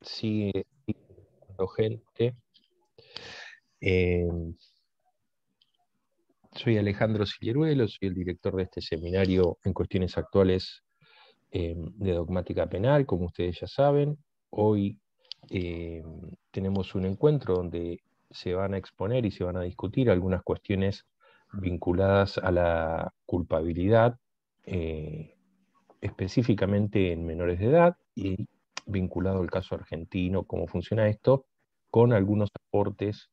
sigue gente. Eh, soy Alejandro Silieruelo, soy el director de este seminario en cuestiones actuales eh, de dogmática penal, como ustedes ya saben. Hoy eh, tenemos un encuentro donde se van a exponer y se van a discutir algunas cuestiones vinculadas a la culpabilidad, específicamente en menores de edad y vinculado al caso argentino, cómo funciona esto, con algunos aportes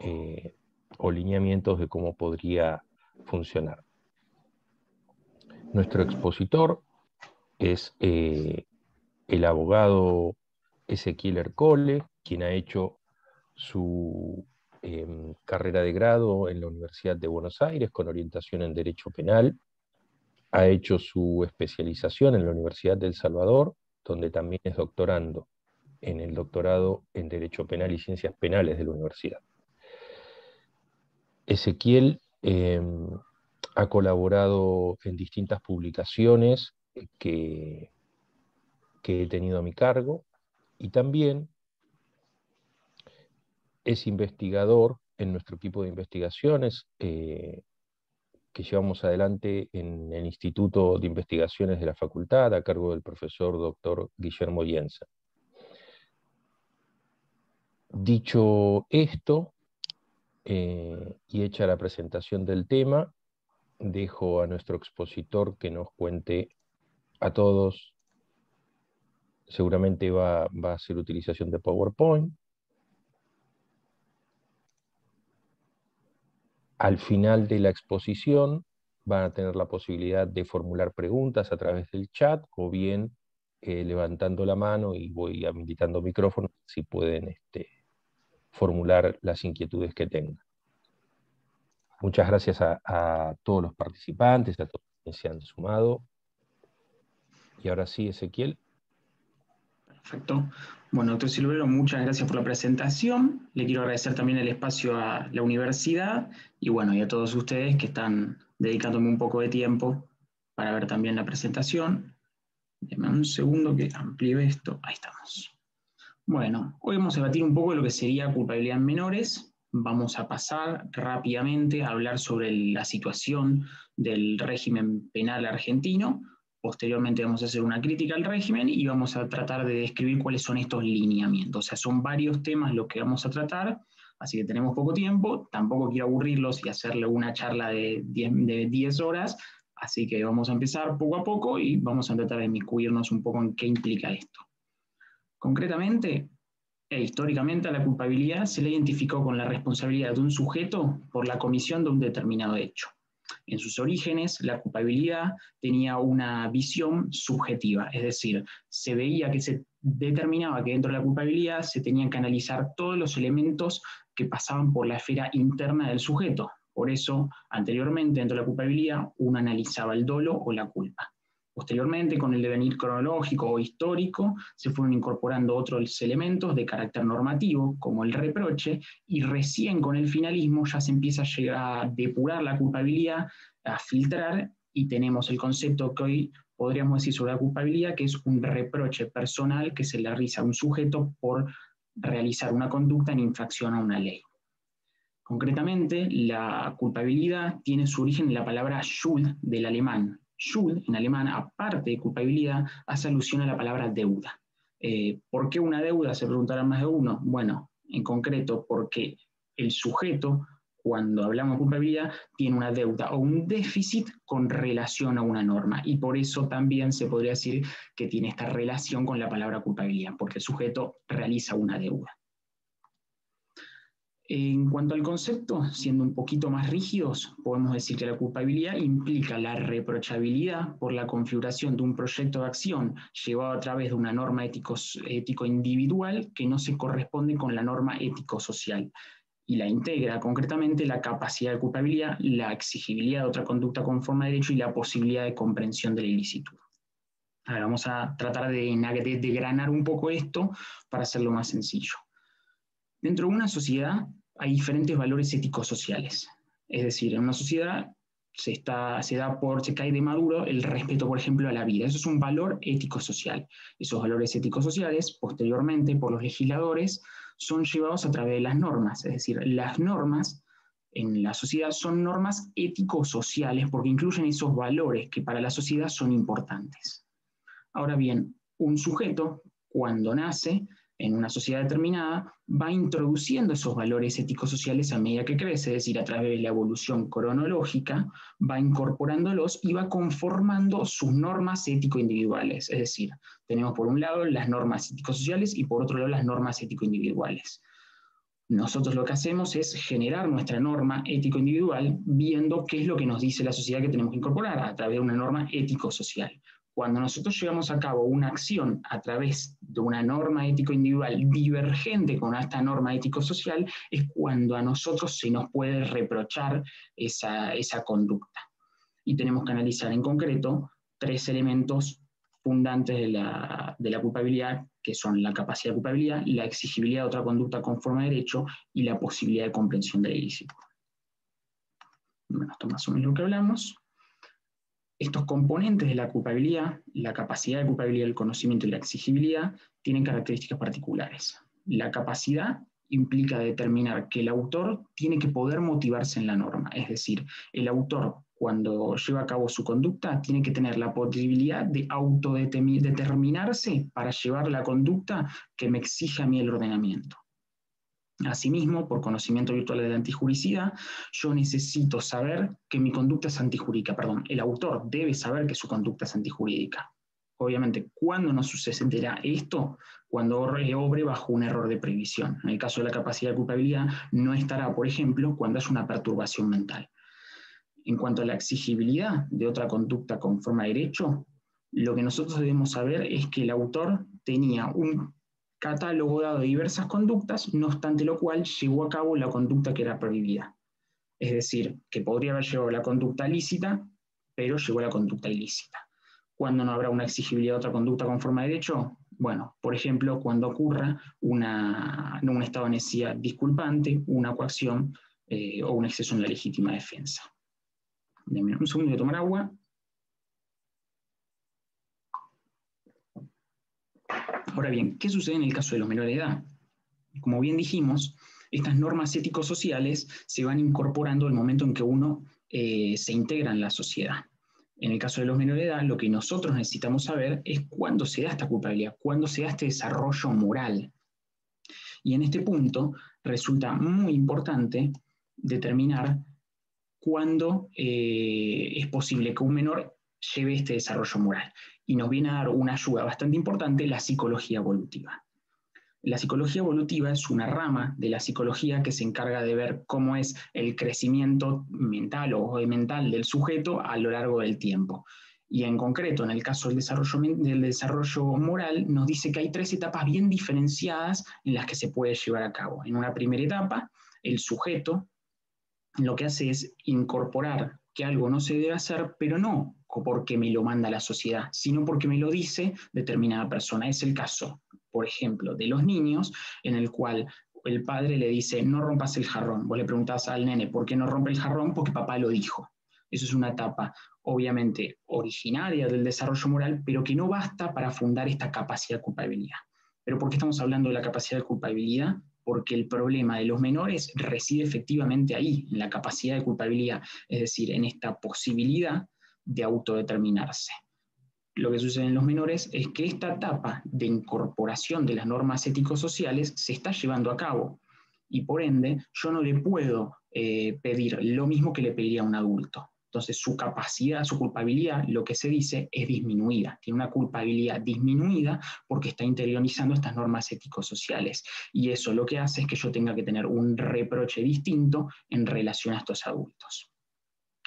eh, o lineamientos de cómo podría funcionar. Nuestro expositor es eh, el abogado Ezequiel Ercole, quien ha hecho su em, carrera de grado en la Universidad de Buenos Aires con orientación en Derecho Penal, ha hecho su especialización en la Universidad del Salvador donde también es doctorando en el doctorado en Derecho Penal y Ciencias Penales de la universidad. Ezequiel em, ha colaborado en distintas publicaciones que, que he tenido a mi cargo y también es investigador en nuestro equipo de investigaciones eh, que llevamos adelante en el Instituto de Investigaciones de la Facultad a cargo del profesor doctor Guillermo Jensen. Dicho esto, eh, y hecha la presentación del tema, dejo a nuestro expositor que nos cuente a todos, seguramente va, va a hacer utilización de PowerPoint, Al final de la exposición van a tener la posibilidad de formular preguntas a través del chat o bien eh, levantando la mano y voy habilitando micrófono si pueden este, formular las inquietudes que tengan. Muchas gracias a, a todos los participantes, a todos los que se han sumado. Y ahora sí, Ezequiel. Perfecto. Bueno, doctor Silvero, muchas gracias por la presentación. Le quiero agradecer también el espacio a la universidad y bueno, a todos ustedes que están dedicándome un poco de tiempo para ver también la presentación. Deme un segundo que amplíe esto. Ahí estamos. Bueno, hoy vamos a debatir un poco de lo que sería culpabilidad en menores. Vamos a pasar rápidamente a hablar sobre la situación del régimen penal argentino Posteriormente vamos a hacer una crítica al régimen y vamos a tratar de describir cuáles son estos lineamientos. O sea, son varios temas los que vamos a tratar, así que tenemos poco tiempo. Tampoco quiero aburrirlos y hacerle una charla de 10, horas, así que vamos a empezar poco a poco y vamos a tratar de inmiscuirnos un poco en qué implica esto. Concretamente, e históricamente a la culpabilidad se le identificó con la responsabilidad de un sujeto por la comisión de un determinado hecho. En sus orígenes, la culpabilidad tenía una visión subjetiva, es decir, se veía que se determinaba que dentro de la culpabilidad se tenían que analizar todos los elementos que pasaban por la esfera interna del sujeto. Por eso, anteriormente, dentro de la culpabilidad, uno analizaba el dolo o la culpa. Posteriormente, con el devenir cronológico o histórico, se fueron incorporando otros elementos de carácter normativo, como el reproche, y recién con el finalismo ya se empieza a llegar a depurar la culpabilidad, a filtrar, y tenemos el concepto que hoy podríamos decir sobre la culpabilidad, que es un reproche personal que se le realiza a un sujeto por realizar una conducta en infracción a una ley. Concretamente, la culpabilidad tiene su origen en la palabra Schuld del alemán, Schuld, en alemán, aparte de culpabilidad, hace alusión a la palabra deuda. Eh, ¿Por qué una deuda? Se preguntará más de uno. Bueno, en concreto, porque el sujeto, cuando hablamos de culpabilidad, tiene una deuda o un déficit con relación a una norma. Y por eso también se podría decir que tiene esta relación con la palabra culpabilidad, porque el sujeto realiza una deuda. En cuanto al concepto, siendo un poquito más rígidos, podemos decir que la culpabilidad implica la reprochabilidad por la configuración de un proyecto de acción llevado a través de una norma ético, ético individual que no se corresponde con la norma ético-social y la integra concretamente la capacidad de culpabilidad, la exigibilidad de otra conducta conforme a derecho y la posibilidad de comprensión de la ilicitud. Ahora vamos a tratar de, de, un poco esto para hacerlo más sencillo. Dentro de una sociedad hay diferentes valores éticos sociales. Es decir, en una sociedad se, da por, se cae de maduro el respeto, por ejemplo, a la vida. Eso es un valor ético-social. Esos valores éticos-sociales, posteriormente, por los legisladores, son llevados a través de las normas. Es decir, las normas en la sociedad son normas ético-sociales porque incluyen esos valores que para la sociedad son importantes. Ahora bien, un sujeto, cuando nace, en una sociedad determinada, va introduciendo esos valores éticos sociales a medida que crece, es decir, a través de la evolución cronológica, va incorporándolos y va conformando sus normas ético-individuales. Es decir, tenemos por un lado las normas ético-sociales y por otro lado las normas ético-individuales. Nosotros lo que hacemos es generar nuestra norma ético-individual viendo qué es lo que nos dice la sociedad que tenemos que incorporar a través de una norma ético-social. Cuando nosotros llevamos a cabo una acción a través de una norma ético-individual divergente con esta norma ético-social, es cuando a nosotros se nos puede reprochar esa, esa conducta. Y tenemos que analizar en concreto tres elementos fundantes de la, de la, culpabilidad, que son la capacidad de culpabilidad, la exigibilidad de otra conducta conforme a derecho y la posibilidad de comprensión del ilícito. Bueno, esto más o menos lo que hablamos estos componentes de la culpabilidad, la capacidad de culpabilidad, el conocimiento y la exigibilidad, tienen características particulares. La capacidad implica determinar que el autor tiene que poder motivarse en la norma, es decir, el autor cuando lleva a cabo su conducta tiene que tener la posibilidad de autodeterminarse para llevar la conducta que me exija a mí el ordenamiento. Asimismo, por conocimiento virtual de la antijuricidad, yo necesito saber que mi conducta es antijurídica, perdón, el autor debe saber que su conducta es antijurídica. Obviamente, ¿cuándo no sucederá esto? Cuando obre bajo un error de previsión. En el caso de la capacidad de culpabilidad, no estará, por ejemplo, cuando es una perturbación mental. En cuanto a la exigibilidad de otra conducta conforme a derecho, lo que nosotros debemos saber es que el autor tenía un catálogo dado diversas conductas, no obstante lo cual llevó a cabo la conducta que era prohibida. Es decir, que podría haber llevado la conducta lícita, pero llegó la conducta ilícita. ¿Cuándo no habrá una exigibilidad de otra conducta conforme a derecho? Bueno, por ejemplo, cuando ocurra una, un estado de necesidad disculpante, una coacción eh, o un exceso en la legítima defensa. un segundo de tomar agua. Ahora bien, ¿qué sucede en el caso de los menores de edad? Como bien dijimos, estas normas ético-sociales se van incorporando al momento en que uno eh, se integra en la sociedad. En el caso de los menores de edad, lo que nosotros necesitamos saber es cuándo se da esta culpabilidad, cuándo se da este desarrollo moral. Y en este punto resulta muy importante determinar cuándo eh, es posible que un menor lleve este desarrollo moral y nos viene a dar una ayuda bastante importante la psicología evolutiva. La psicología evolutiva es una rama de la psicología que se encarga de ver cómo es el crecimiento mental o mental del sujeto a lo largo del tiempo. Y en concreto, en el caso del desarrollo, del desarrollo moral, nos dice que hay tres etapas bien diferenciadas en las que se puede llevar a cabo. En una primera etapa, el sujeto lo que hace es incorporar que algo no se debe hacer, pero no porque me lo manda la sociedad, sino porque me lo dice determinada persona. Es el caso, por ejemplo, de los niños, en el cual el padre le dice, no rompas el jarrón. Vos le preguntás al nene, ¿por qué no rompe el jarrón? Porque papá lo dijo. Eso es una etapa, obviamente, originaria del desarrollo moral, pero que no basta para fundar esta capacidad de culpabilidad. ¿Pero por qué estamos hablando de la capacidad de culpabilidad? Porque el problema de los menores reside efectivamente ahí, en la capacidad de culpabilidad, es decir, en esta posibilidad de autodeterminarse. Lo que sucede en los menores es que esta etapa de incorporación de las normas ético-sociales se está llevando a cabo y por ende yo no le puedo eh, pedir lo mismo que le pediría a un adulto. Entonces su capacidad, su culpabilidad, lo que se dice, es disminuida. Tiene una culpabilidad disminuida porque está interiorizando estas normas ético-sociales. Y eso lo que hace es que yo tenga que tener un reproche distinto en relación a estos adultos.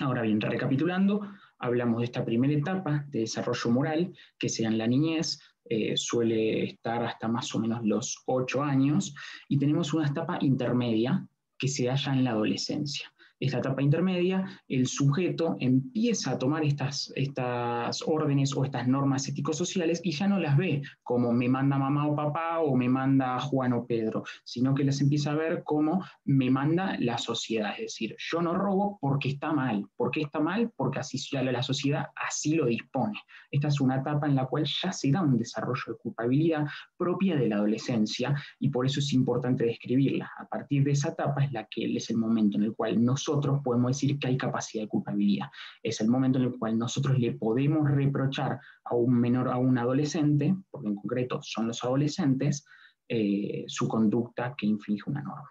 Ahora bien, recapitulando, hablamos de esta primera etapa de desarrollo moral, que sea en la niñez, eh, suele estar hasta más o menos los ocho años, y tenemos una etapa intermedia que se halla en la adolescencia. Esta etapa intermedia, el sujeto empieza a tomar estas, estas órdenes o estas normas ético-sociales y ya no las ve como me manda mamá o papá o me manda Juan o Pedro, sino que las empieza a ver como me manda la sociedad. Es decir, yo no robo porque está mal. ¿Por qué está mal? Porque así la sociedad así lo dispone. Esta es una etapa en la cual ya se da un desarrollo de culpabilidad propia de la adolescencia y por eso es importante describirla. A partir de esa etapa es la que es el momento en el cual nosotros podemos decir que hay capacidad de culpabilidad. Es el momento en el cual nosotros le podemos reprochar a un menor, a un adolescente, porque en concreto son los adolescentes, eh, su conducta que infringe una norma.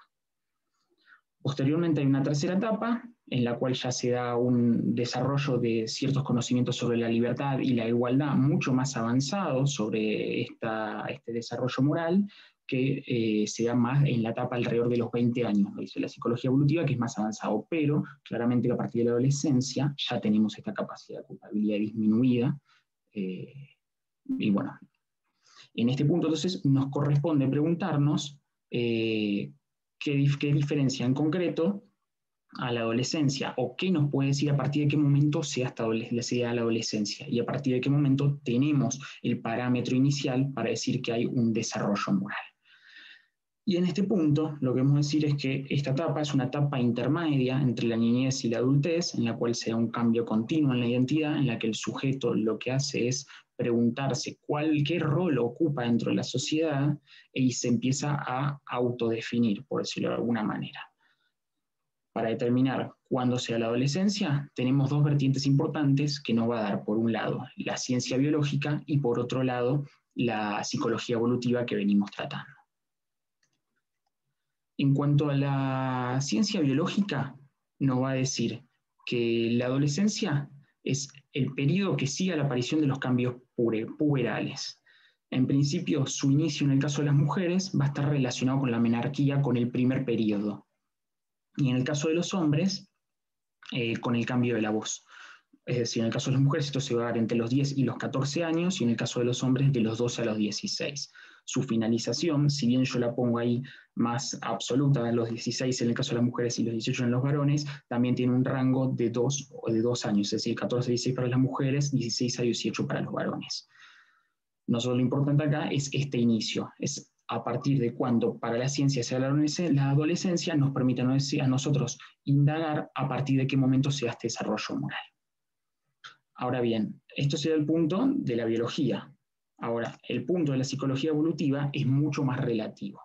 Posteriormente hay una tercera etapa en la cual ya se da un desarrollo de ciertos conocimientos sobre la libertad y la igualdad mucho más avanzado sobre este desarrollo moral que eh, se da más en la etapa alrededor de los 20 años, lo dice la psicología evolutiva, que es más avanzado, pero claramente a partir de la adolescencia ya tenemos esta capacidad de culpabilidad disminuida. Eh, y bueno, en este punto entonces nos corresponde preguntarnos eh, qué, qué diferencia en concreto a la adolescencia o qué nos puede decir a partir de qué momento hasta sea la adolescencia y a partir de qué momento tenemos el parámetro inicial para decir que hay un desarrollo moral. Y en este punto, lo que vamos a decir es que esta etapa es una etapa intermedia entre la niñez y la adultez, en la cual se da un cambio continuo en la identidad, en la que el sujeto lo que hace es preguntarse cuál, qué rol ocupa dentro de la sociedad y se empieza a autodefinir, por decirlo de alguna manera. Para determinar cuándo sea la adolescencia, tenemos dos vertientes importantes que nos va a dar, por un lado, la ciencia biológica y por otro lado, la psicología evolutiva que venimos tratando. En cuanto a la ciencia biológica, nos va a decir que la adolescencia es el periodo que sigue a la aparición de los cambios puberales. En principio, su inicio en el caso de las mujeres va a estar relacionado con la menarquía, con el primer periodo. Y en el caso de los hombres, eh, con el cambio de la voz. Es decir, en el caso de las mujeres esto se va a dar entre los 10 y los 14 años y en el caso de los hombres de los 12 a los 16 su finalización, si bien yo la pongo ahí más absoluta, los 16 en el caso de las mujeres y los 18 en los varones, también tiene un rango de 2 o de 2 años, es decir, 14 a 16 para las mujeres, 16 a 18 para los varones. Nosotros lo importante acá es este inicio, es a partir de cuando para la ciencia sea la adolescencia, nos permite a nosotros indagar a partir de qué momento sea este desarrollo moral. Ahora bien, esto sería el punto de la biología. Ahora, el punto de la psicología evolutiva es mucho más relativo.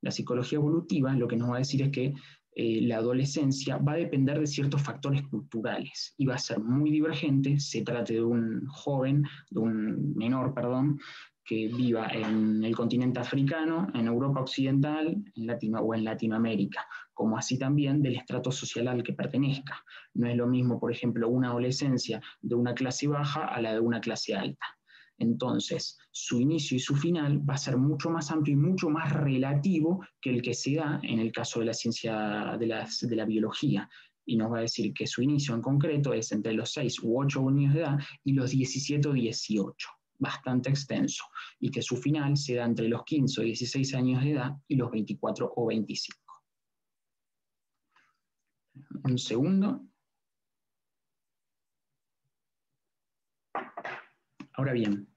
La psicología evolutiva lo que nos va a decir es que eh, la adolescencia va a depender de ciertos factores culturales y va a ser muy divergente, se trate de un joven, de un menor, perdón, que viva en el continente africano, en Europa occidental en Latino, o en Latinoamérica, como así también del estrato social al que pertenezca. No es lo mismo, por ejemplo, una adolescencia de una clase baja a la de una clase alta. Entonces, su inicio y su final va a ser mucho más amplio y mucho más relativo que el que se da en el caso de la ciencia de la, biología. Y nos va a decir que su inicio en concreto es entre los 6 u 8 años de edad y los 17 o 18, bastante extenso, y que su final se da entre los 15 o 16 años de edad y los 24 o 25. Un segundo. Ahora bien,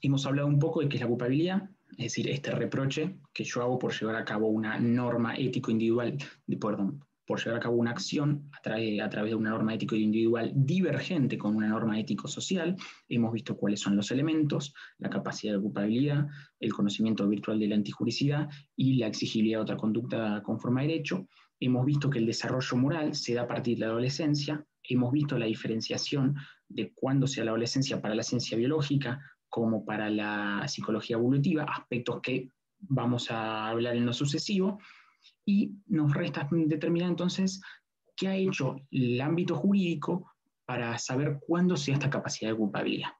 hemos hablado un poco de qué es la culpabilidad, es decir, este reproche que yo hago por llevar a cabo una norma ético individual, perdón, por llevar a cabo una acción a, a través de una norma ético individual divergente con una norma ético social. Hemos visto cuáles son los elementos, la capacidad de culpabilidad, el conocimiento virtual de la antijuricidad y la exigibilidad de otra conducta conforme a derecho. Hemos visto que el desarrollo moral se da a partir de la adolescencia. Hemos visto la diferenciación de cuándo sea la adolescencia para la ciencia biológica, como para la psicología evolutiva, aspectos que vamos a hablar en lo sucesivo, y nos resta determinar entonces qué ha hecho el ámbito jurídico para saber cuándo sea esta capacidad de culpabilidad.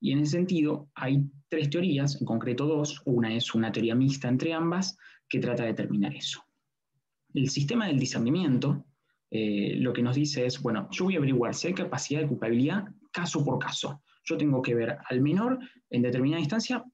Y en ese sentido, hay tres teorías, en concreto dos. Una es una teoría mixta entre ambas, que trata de determinar eso. El sistema del discernimiento eh, lo que nos dice es, bueno, yo voy a averiguar si hay capacidad de culpabilidad caso por caso. Yo tengo que ver al menor en determinada instancia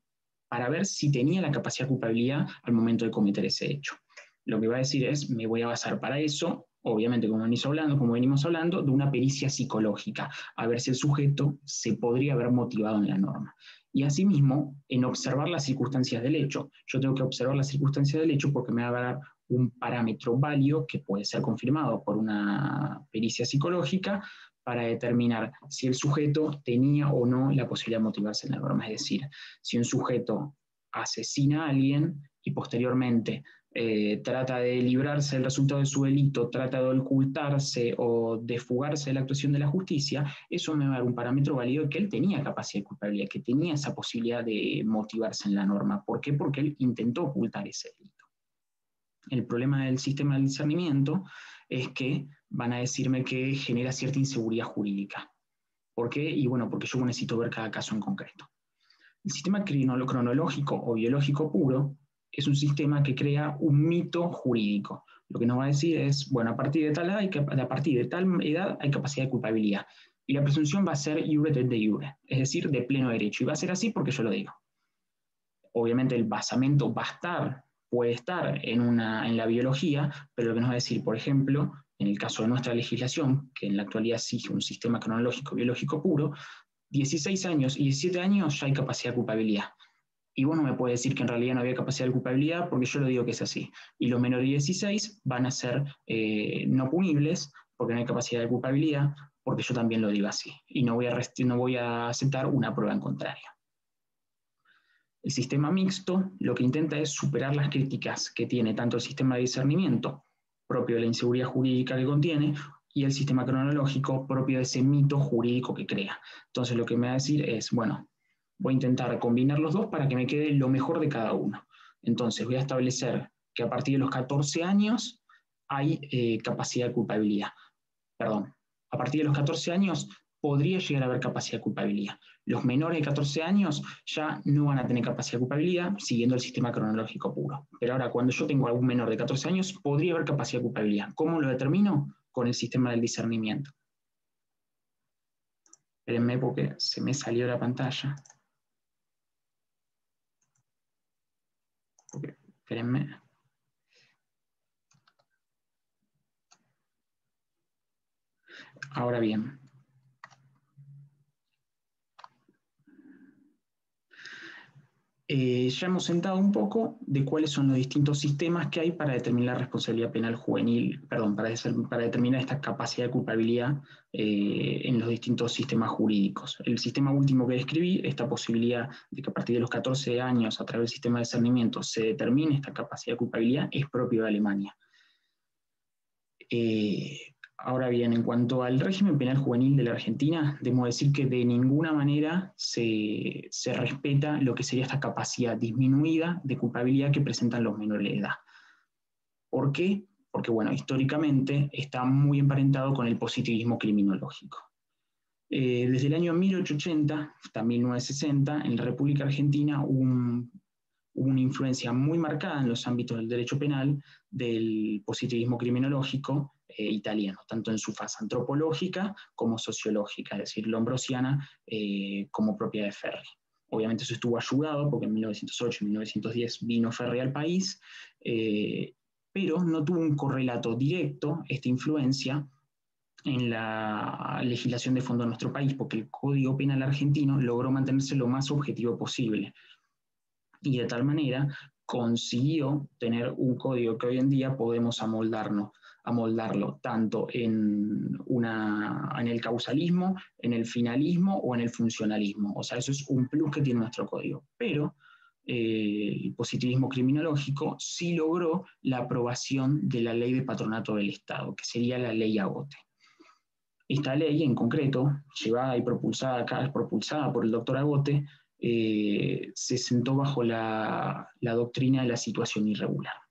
para ver si tenía la capacidad de culpabilidad al momento de cometer ese hecho. Lo que va a decir es, me voy a basar para eso obviamente, como venimos hablando, como venimos hablando, de una pericia psicológica, a ver si el sujeto se podría haber motivado en la norma. Y asimismo, en observar las circunstancias del hecho, yo tengo que observar las circunstancias del hecho porque me va a dar un parámetro válido que puede ser confirmado por una pericia psicológica para determinar si el sujeto tenía o no la posibilidad de motivarse en la norma. Es decir, si un sujeto asesina a alguien y posteriormente eh, trata de librarse del resultado de su delito, trata de ocultarse o de fugarse de la actuación de la justicia, eso me va a dar un parámetro válido que él tenía capacidad de culpabilidad, que tenía esa posibilidad de motivarse en la norma. ¿Por qué? Porque él intentó ocultar ese delito. El problema del sistema de discernimiento es que van a decirme que genera cierta inseguridad jurídica. ¿Por qué? Y bueno, porque yo necesito ver cada caso en concreto. El sistema cronológico o biológico puro es un sistema que crea un mito jurídico. Lo que nos va a decir es, bueno, a partir de tal edad, hay a partir de tal edad hay capacidad de culpabilidad. Y la presunción va a ser iure de iure, es decir, de pleno derecho. Y va a ser así porque yo lo digo. Obviamente el basamento va a estar, puede estar en, una, en la biología, pero lo que nos va a decir, por ejemplo, en el caso de nuestra legislación, que en la actualidad sigue un sistema cronológico biológico puro, 16 años y 17 años ya hay capacidad de culpabilidad. Y vos no me puedes decir que en realidad no había capacidad de culpabilidad porque yo lo digo que es así. Y los menores de 16 van a ser eh, no punibles porque no hay capacidad de culpabilidad, porque yo también lo digo así. Y no voy a, no voy a aceptar una prueba en contrario. El sistema mixto lo que intenta es superar las críticas que tiene tanto el sistema de discernimiento, propio de la inseguridad jurídica que contiene, y el sistema cronológico propio de ese mito jurídico que crea. Entonces lo que me va a decir es, bueno, voy a intentar combinar los dos para que me quede lo mejor de cada uno. Entonces voy a establecer que a partir de los 14 años hay eh, capacidad de culpabilidad. Perdón, a partir de los 14 años podría llegar a haber capacidad de culpabilidad. Los menores de 14 años ya no van a tener capacidad de culpabilidad siguiendo el sistema cronológico puro. Pero ahora, cuando yo tengo algún menor de 14 años, podría haber capacidad de culpabilidad. ¿Cómo lo determino? Con el sistema del discernimiento. Espérenme porque se me salió la pantalla. espérenme. Ahora bien, Eh, ya hemos sentado un poco de cuáles son los distintos sistemas que hay para determinar la responsabilidad penal juvenil, perdón, para, determinar esta capacidad de culpabilidad eh, en los distintos sistemas jurídicos. El sistema último que describí, esta posibilidad de que a partir de los 14 años, a través del sistema de discernimiento, se determine esta capacidad de culpabilidad, es propio de Alemania. Eh, Ahora bien, en cuanto al régimen penal juvenil de la Argentina, debemos decir que de ninguna manera se, respeta lo que sería esta capacidad disminuida de culpabilidad que presentan los menores de edad. ¿Por qué? Porque, bueno, históricamente está muy emparentado con el positivismo criminológico. Eh, desde el año 1880 hasta 1960, en la República Argentina hubo una influencia muy marcada en los ámbitos del derecho penal del positivismo criminológico eh, tanto en su fase antropológica como sociológica, es decir, lombrosiana eh, como propia de Ferri. Obviamente eso estuvo ayudado porque en 1908 y 1910 vino Ferri al país, eh, pero no tuvo un correlato directo esta influencia en la legislación de fondo de nuestro país, porque el Código Penal argentino logró mantenerse lo más objetivo posible. Y de tal manera consiguió tener un código que hoy en día podemos amoldarnos amoldarlo tanto en, una, en el causalismo, en el finalismo o en el funcionalismo. O sea, eso es un plus que tiene nuestro código. Pero eh, el positivismo criminológico sí logró la aprobación de la ley de patronato del Estado, que sería la ley Agote. Esta ley en concreto, llevada y propulsada, propulsada por el doctor Agote, eh, se sentó bajo la doctrina de la situación irregular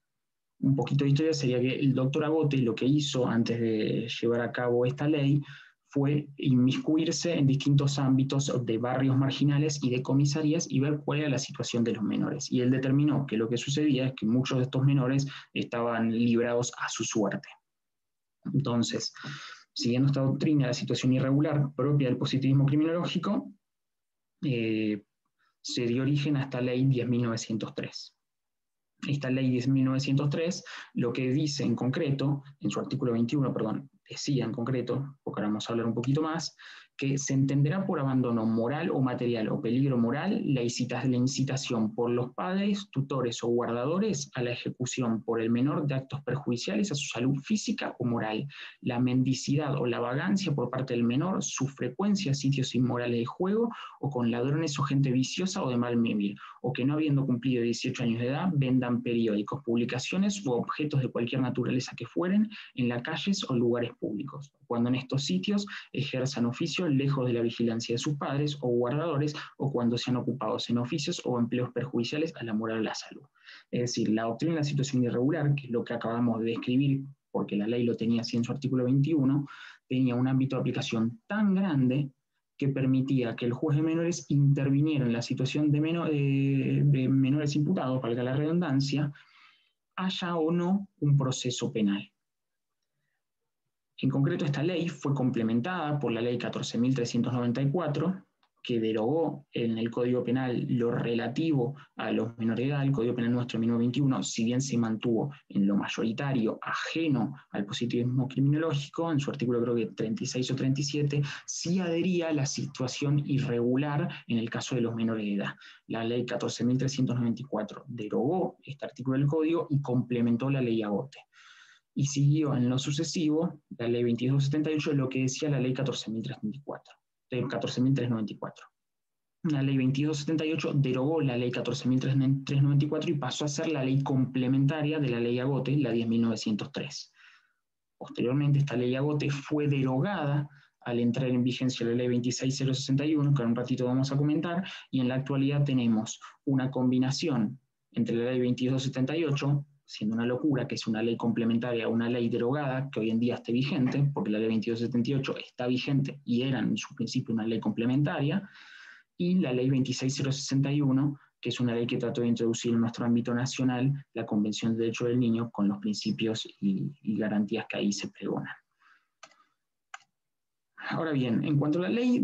un poquito de historia sería que el doctor Agote lo que hizo antes de llevar a cabo esta ley fue inmiscuirse en distintos ámbitos de barrios marginales y de comisarías y ver cuál era la situación de los menores. Y él determinó que lo que sucedía es que muchos de estos menores estaban librados a su suerte. Entonces, siguiendo esta doctrina de la situación irregular propia del positivismo criminológico, eh, se dio origen a esta ley 10.903. esta ley de 1903 lo que dice en concreto, en su artículo 21, perdón, decía en concreto, porque ahora vamos a hablar un poquito más, que se entenderá por abandono moral o material o peligro moral la, incitación por los padres, tutores o guardadores a la ejecución por el menor de actos perjudiciales a su salud física o moral, la mendicidad o la vagancia por parte del menor, su frecuencia a sitios inmorales de juego o con ladrones o gente viciosa o de mal vivir, o que no habiendo cumplido 18 años de edad vendan periódicos, publicaciones u objetos de cualquier naturaleza que fueren en las calles o lugares públicos, cuando en estos sitios ejerzan lejos de la vigilancia de sus padres o guardadores o cuando sean ocupados en oficios o empleos perjudiciales a la moral o la salud. Es decir, la doctrina de la situación irregular, que es lo que acabamos de describir, porque la ley lo tenía así en su artículo 21, tenía un ámbito de aplicación tan grande que permitía que el juez de menores interviniera en la situación de, de menores imputados, valga la redundancia, haya o no un proceso penal. En concreto, esta ley fue complementada por la ley 14.394, que derogó en el Código Penal lo relativo a los menores de edad, el Código Penal nuestro 1921, si bien se mantuvo en lo mayoritario ajeno al positivismo criminológico, en su artículo creo que 36 o 37, sí adhería a la situación irregular en el caso de los menores de edad. La ley 14.394 derogó este artículo del Código y complementó la ley Agote y siguió en lo sucesivo la ley 2278 lo que decía la ley 14.394, 14.394. La ley 2278 derogó la ley 14.394 y pasó a ser la ley complementaria de la ley Agote, la 10.903. Posteriormente, esta ley Agote fue derogada al entrar en vigencia la ley 26061, que en un ratito vamos a comentar, y en la actualidad tenemos una combinación entre la ley 2278, siendo una locura que es una ley complementaria a una ley derogada que hoy en día esté vigente, porque la ley 2278 está vigente y era en su principio una ley complementaria, y la ley 26061, que es una ley que trató de introducir en nuestro ámbito nacional la Convención de Derecho del Niño con los principios y, garantías que ahí se pregonan. Ahora bien, en cuanto a la ley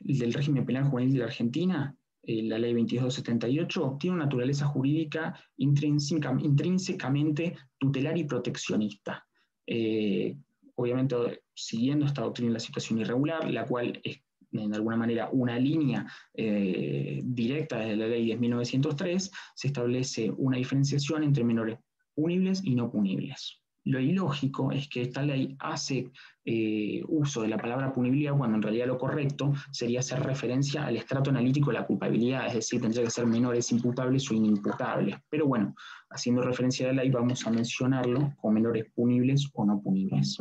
del régimen penal juvenil de la Argentina, eh, la ley 2278, tiene una naturaleza jurídica intrínsecamente tutelar y proteccionista. Eh, obviamente, siguiendo esta doctrina de la situación irregular, la cual es en alguna manera una línea eh, directa desde la ley 10.903, se establece una diferenciación entre menores punibles y no punibles lo ilógico es que esta ley hace eh, uso de la palabra punibilidad cuando en realidad lo correcto sería hacer referencia al estrato analítico de la culpabilidad, es decir, tendría que ser menores imputables o inimputables. Pero bueno, haciendo referencia a la ley vamos a mencionarlo como menores punibles o no punibles.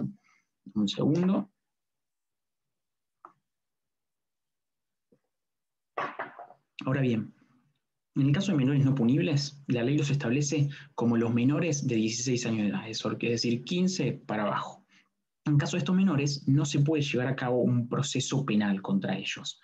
Un segundo. Ahora bien, en el caso de menores no punibles, la ley los establece como los menores de 16 años de edad, es decir, 15 para abajo. En caso de estos menores, no se puede llevar a cabo un proceso penal contra ellos.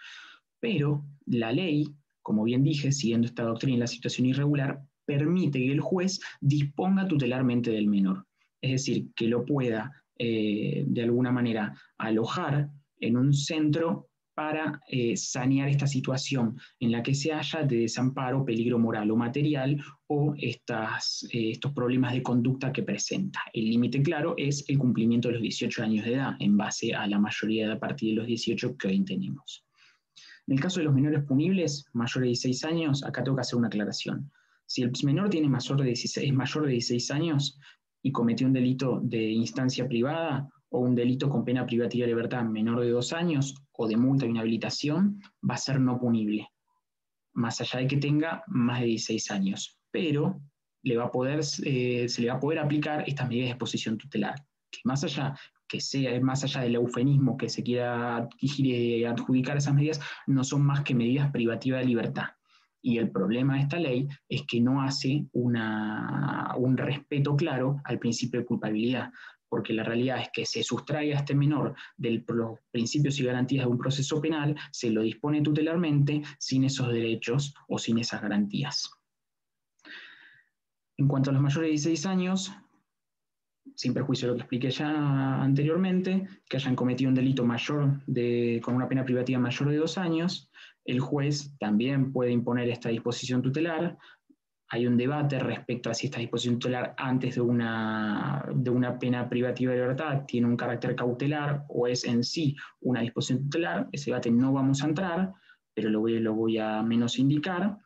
Pero la ley, como bien dije, siguiendo esta doctrina y la situación irregular, permite que el juez disponga tutelarmente del menor. Es decir, que lo pueda, eh, de alguna manera, alojar en un centro para eh, sanear esta situación en la que se haya de desamparo, peligro moral o material o estas, eh, estos problemas de conducta que presenta. El límite claro es el cumplimiento de los 18 años de edad en base a la mayoría de a partir de los 18 que hoy tenemos. En el caso de los menores punibles, mayores de 16 años, acá tengo hacer una aclaración. Si el menor tiene mayor de 16, es mayor de 16 años y cometió un delito de instancia privada, o un delito con pena privativa de libertad menor de dos años o de multa y inhabilitación, va a ser no punible, más allá de que tenga más de 16 años. Pero le va a poder, eh, se le va a poder aplicar estas medidas de exposición tutelar, que más allá que sea más allá del eufemismo que se quiera adjudicar esas medidas, no son más que medidas privativas de libertad. Y el problema de esta ley es que no hace una, un respeto claro al principio de culpabilidad, porque la realidad es que se sustrae a este menor de los principios y garantías de un proceso penal, se lo dispone tutelarmente sin esos derechos o sin esas garantías. En cuanto a los mayores de 16 años, sin perjuicio de lo que expliqué ya anteriormente, que hayan cometido un delito mayor de, con una pena privativa mayor de dos años, el juez también puede imponer esta disposición tutelar hay un debate respecto a si esta disposición tutelar antes de una, de una pena privativa de libertad tiene un carácter cautelar o es en sí una disposición tutelar. Ese debate no vamos a entrar, pero lo voy, a menos indicar.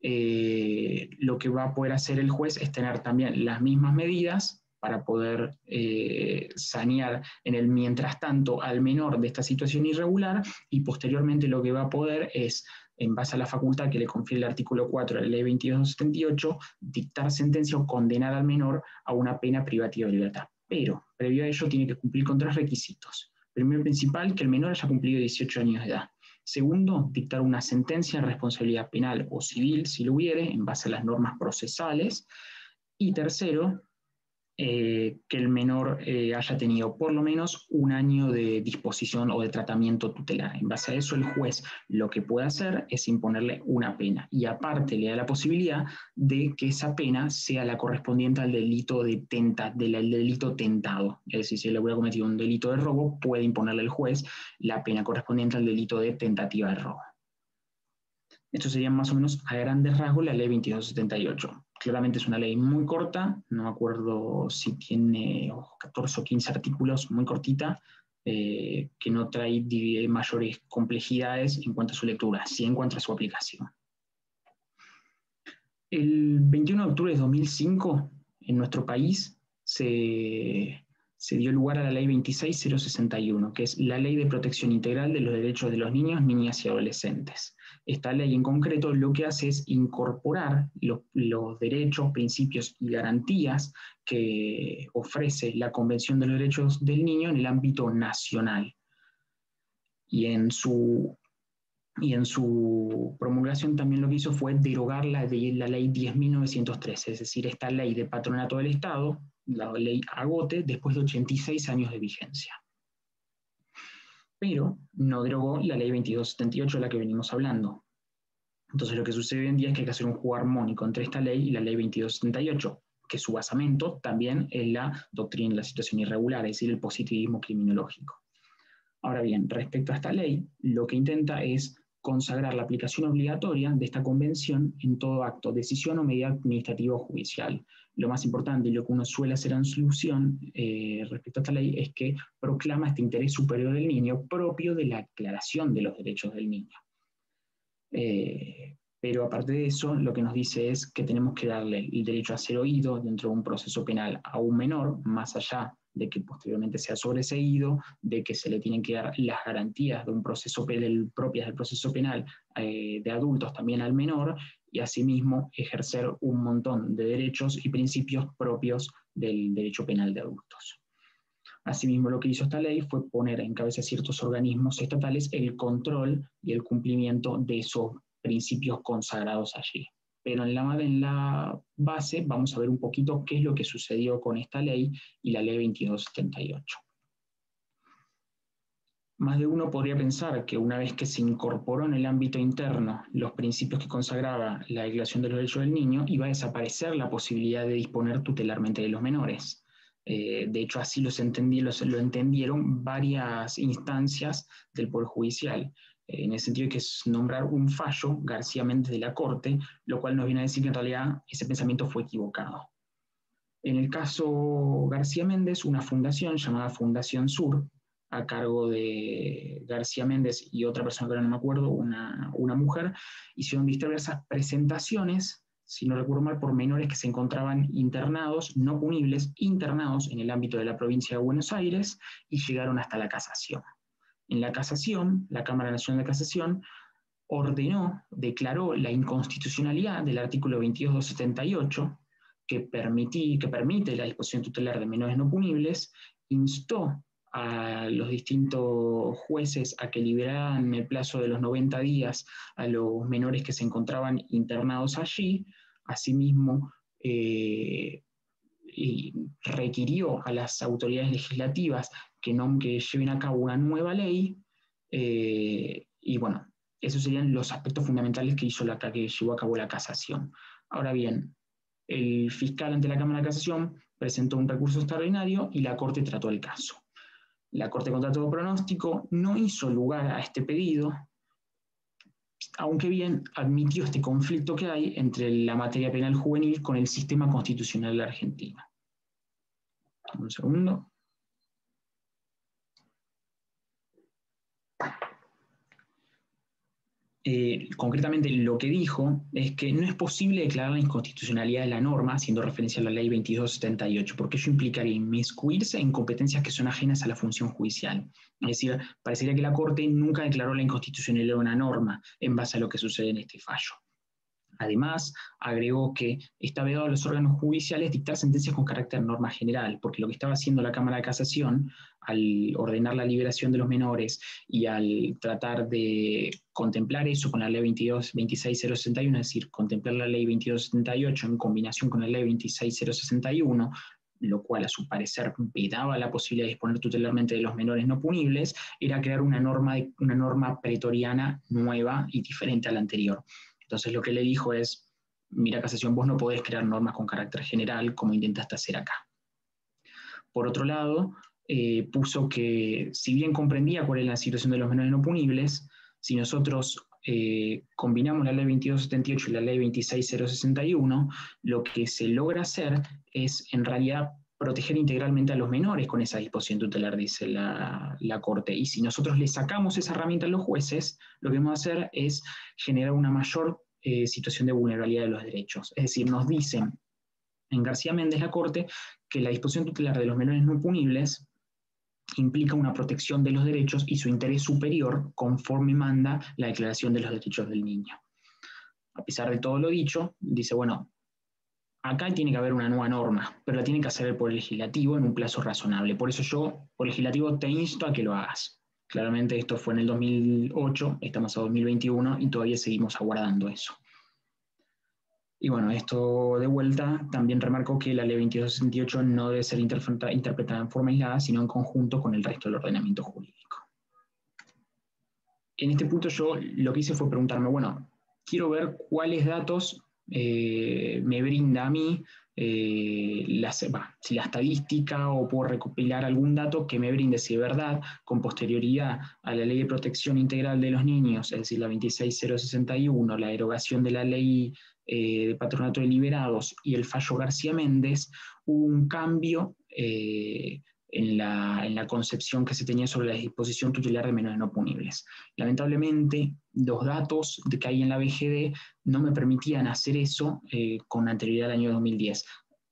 Eh, lo que va a poder hacer el juez es tener también las mismas medidas para poder eh, sanear en el mientras tanto al menor de esta situación irregular y posteriormente lo que va a poder es en base a la facultad que le confiere el artículo 4 de la ley 2278, dictar sentencia o condenar al menor a una pena privativa de libertad. Pero, previo a ello, tiene que cumplir con tres requisitos. Primero principal, que el menor haya cumplido 18 años de edad. Segundo, dictar una sentencia de responsabilidad penal o civil, si lo hubiere, en base a las normas procesales. Y tercero, eh, que el menor eh, haya tenido por lo menos un año de disposición o de tratamiento tutelar. En base a eso, el juez lo que puede hacer es imponerle una pena y aparte le da la posibilidad de que esa pena sea la correspondiente al delito de tenta, del delito tentado. Es decir, si le hubiera cometido un delito de robo, puede imponerle el juez la pena correspondiente al delito de tentativa de robo. Esto sería más o menos a grandes rasgos la ley 2278. Claramente es una ley muy corta, no me acuerdo si tiene 14 o 15 artículos, muy cortita, eh, que no trae mayores complejidades en cuanto a su lectura, sí en cuanto a su aplicación. El 21 de octubre de 2005, en nuestro país, se, se dio lugar a la ley 26061, que es la ley de protección integral de los derechos de los niños, niñas y adolescentes. Esta ley en concreto lo que hace es incorporar los, derechos, principios y garantías que ofrece la Convención de los Derechos del Niño en el ámbito nacional. Y en su, y en su promulgación también lo que hizo fue derogar la, la ley 10.913, es decir, esta ley de patronato del Estado, la ley Agote, después de 86 años de vigencia pero no derogó la ley 2278 de la que venimos hablando. Entonces lo que sucede hoy en día es que hay que hacer un juego armónico entre esta ley y la ley 2278, que su basamento también es la doctrina de la situación irregular, es decir, el positivismo criminológico. Ahora bien, respecto a esta ley, lo que intenta es consagrar la aplicación obligatoria de esta convención en todo acto, decisión o medida administrativa o judicial. Lo más importante y lo que uno suele hacer en solución eh, respecto a esta ley es que proclama este interés superior del niño propio de la aclaración de los derechos del niño. Eh, pero aparte de eso, lo que nos dice es que tenemos que darle el derecho a ser oído dentro de un proceso penal a un menor, más allá de que posteriormente sea sobreseído, de que se le tienen que dar las garantías de un proceso penal, propias del proceso penal eh, de adultos también al menor, y asimismo ejercer un montón de derechos y principios propios del derecho penal de adultos. Asimismo, lo que hizo esta ley fue poner en cabeza ciertos organismos estatales el control y el cumplimiento de esos principios consagrados allí pero en la, base vamos a ver un poquito qué es lo que sucedió con esta ley y la ley 2278. Más de uno podría pensar que una vez que se incorporó en el ámbito interno los principios que consagraba la Declaración de los Derechos del Niño, iba a desaparecer la posibilidad de disponer tutelarmente de los menores. Eh, de hecho, así los entendí, lo entendieron varias instancias del Poder Judicial en el sentido de que es nombrar un fallo García Méndez de la Corte, lo cual nos viene a decir que en realidad ese pensamiento fue equivocado. En el caso García Méndez, una fundación llamada Fundación Sur, a cargo de García Méndez y otra persona que ahora no me acuerdo, una, una mujer, hicieron diversas presentaciones, si no recuerdo mal, por menores que se encontraban internados, no punibles, internados en el ámbito de la provincia de Buenos Aires y llegaron hasta la casación. En la casación, la Cámara Nacional de Casación ordenó, declaró la inconstitucionalidad del artículo 2278, que, que permite la disposición tutelar de menores no punibles, instó a los distintos jueces a que liberaran en el plazo de los 90 días a los menores que se encontraban internados allí. Asimismo, eh, requirió a las autoridades legislativas que, que lleven a cabo una nueva ley. Eh, y bueno, esos serían los aspectos fundamentales que hizo la que llevó a cabo la casación. Ahora bien, el fiscal ante la Cámara de Casación presentó un recurso extraordinario y la Corte trató el caso. La Corte contra todo pronóstico no hizo lugar a este pedido, aunque bien admitió este conflicto que hay entre la materia penal juvenil con el sistema constitucional de la Argentina. Un segundo. Eh, concretamente lo que dijo es que no es posible declarar la inconstitucionalidad de la norma, haciendo referencia a la ley 2278, porque ello implicaría inmiscuirse en competencias que son ajenas a la función judicial. Es decir, parecería que la Corte nunca declaró la inconstitucionalidad de una norma en base a lo que sucede en este fallo. Además, agregó que está vedado a los órganos judiciales dictar sentencias con carácter norma general, porque lo que estaba haciendo la Cámara de Casación al ordenar la liberación de los menores y al tratar de contemplar eso con la ley 22, 26061, es decir, contemplar la ley 2278 en combinación con la ley 26061, lo cual a su parecer vedaba la posibilidad de disponer tutelarmente de los menores no punibles, era crear una norma, una norma pretoriana nueva y diferente a la anterior. Entonces lo que le dijo es, mira casación, vos no podés crear normas con carácter general como intentaste hacer acá. Por otro lado, eh, puso que si bien comprendía cuál es la situación de los menores no punibles, si nosotros eh, combinamos la ley 2278 y la ley 26061, lo que se logra hacer es en realidad proteger integralmente a los menores con esa disposición tutelar, dice la, Corte. Y si nosotros le sacamos esa herramienta a los jueces, lo que vamos a hacer es generar una mayor eh, situación de vulnerabilidad de los derechos. Es decir, nos dicen en García Méndez la Corte que la disposición tutelar de los menores no punibles implica una protección de los derechos y su interés superior conforme manda la Declaración de los Derechos del Niño. A pesar de todo lo dicho, dice, bueno, acá tiene que haber una nueva norma, pero la tiene que hacer el Poder Legislativo en un plazo razonable. Por eso yo, Poder Legislativo, te insto a que lo hagas. Claramente esto fue en el 2008, estamos a 2021 y todavía seguimos aguardando eso. Y bueno, esto de vuelta también remarco que la ley 2268 no debe ser interpretada en forma aislada, sino en conjunto con el resto del ordenamiento jurídico. En este punto yo lo que hice fue preguntarme, bueno, quiero ver cuáles datos eh, me brinda a mí eh, la, si la estadística o puedo recopilar algún dato que me brinde si es verdad con posterioridad a la ley de protección integral de los niños, es decir, la 26061, la derogación de la ley eh, de patronato de liberados y el fallo García Méndez, hubo un cambio en la, concepción que se tenía sobre la disposición tutelar de menores no punibles. Lamentablemente, los datos de que hay en la BGD no me permitían hacer eso eh, con anterioridad al año 2010.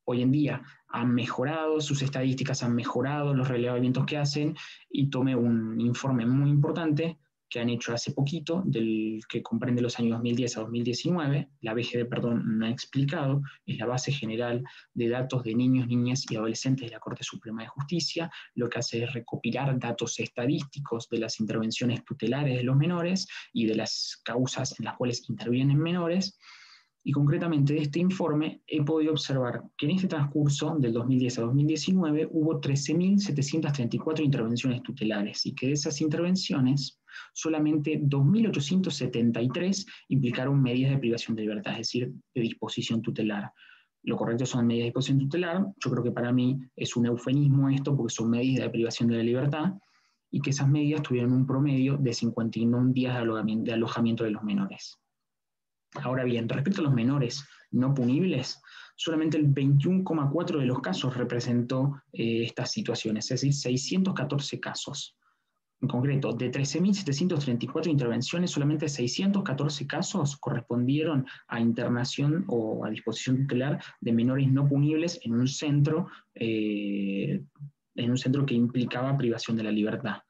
Hoy en día han mejorado, sus estadísticas han mejorado, los relevamientos que hacen, y tomé un informe muy importante que han hecho hace poquito, del que comprende los años 2010 a 2019, la BGD, perdón, no ha explicado, es la base general de datos de niños, niñas y adolescentes de la Corte Suprema de Justicia, lo que hace es recopilar datos estadísticos de las intervenciones tutelares de los menores y de las causas en las cuales intervienen menores, y concretamente de este informe he podido observar que en este transcurso del 2010 a 2019 hubo 13.734 intervenciones tutelares y que de esas intervenciones solamente 2.873 implicaron medidas de privación de libertad, es decir, de disposición tutelar. Lo correcto son medidas de disposición tutelar. Yo creo que para mí es un eufemismo esto porque son medidas de privación de la libertad y que esas medidas tuvieron un promedio de 51 días de alojamiento de los menores. Ahora bien, respecto a los menores no punibles, solamente el 21,4 de los casos representó eh, estas situaciones, es decir, 614 casos. En concreto, de 13.734 intervenciones, solamente 614 casos correspondieron a internación o a disposición tutelar de menores no punibles en un centro, eh, en un centro que implicaba privación de la libertad.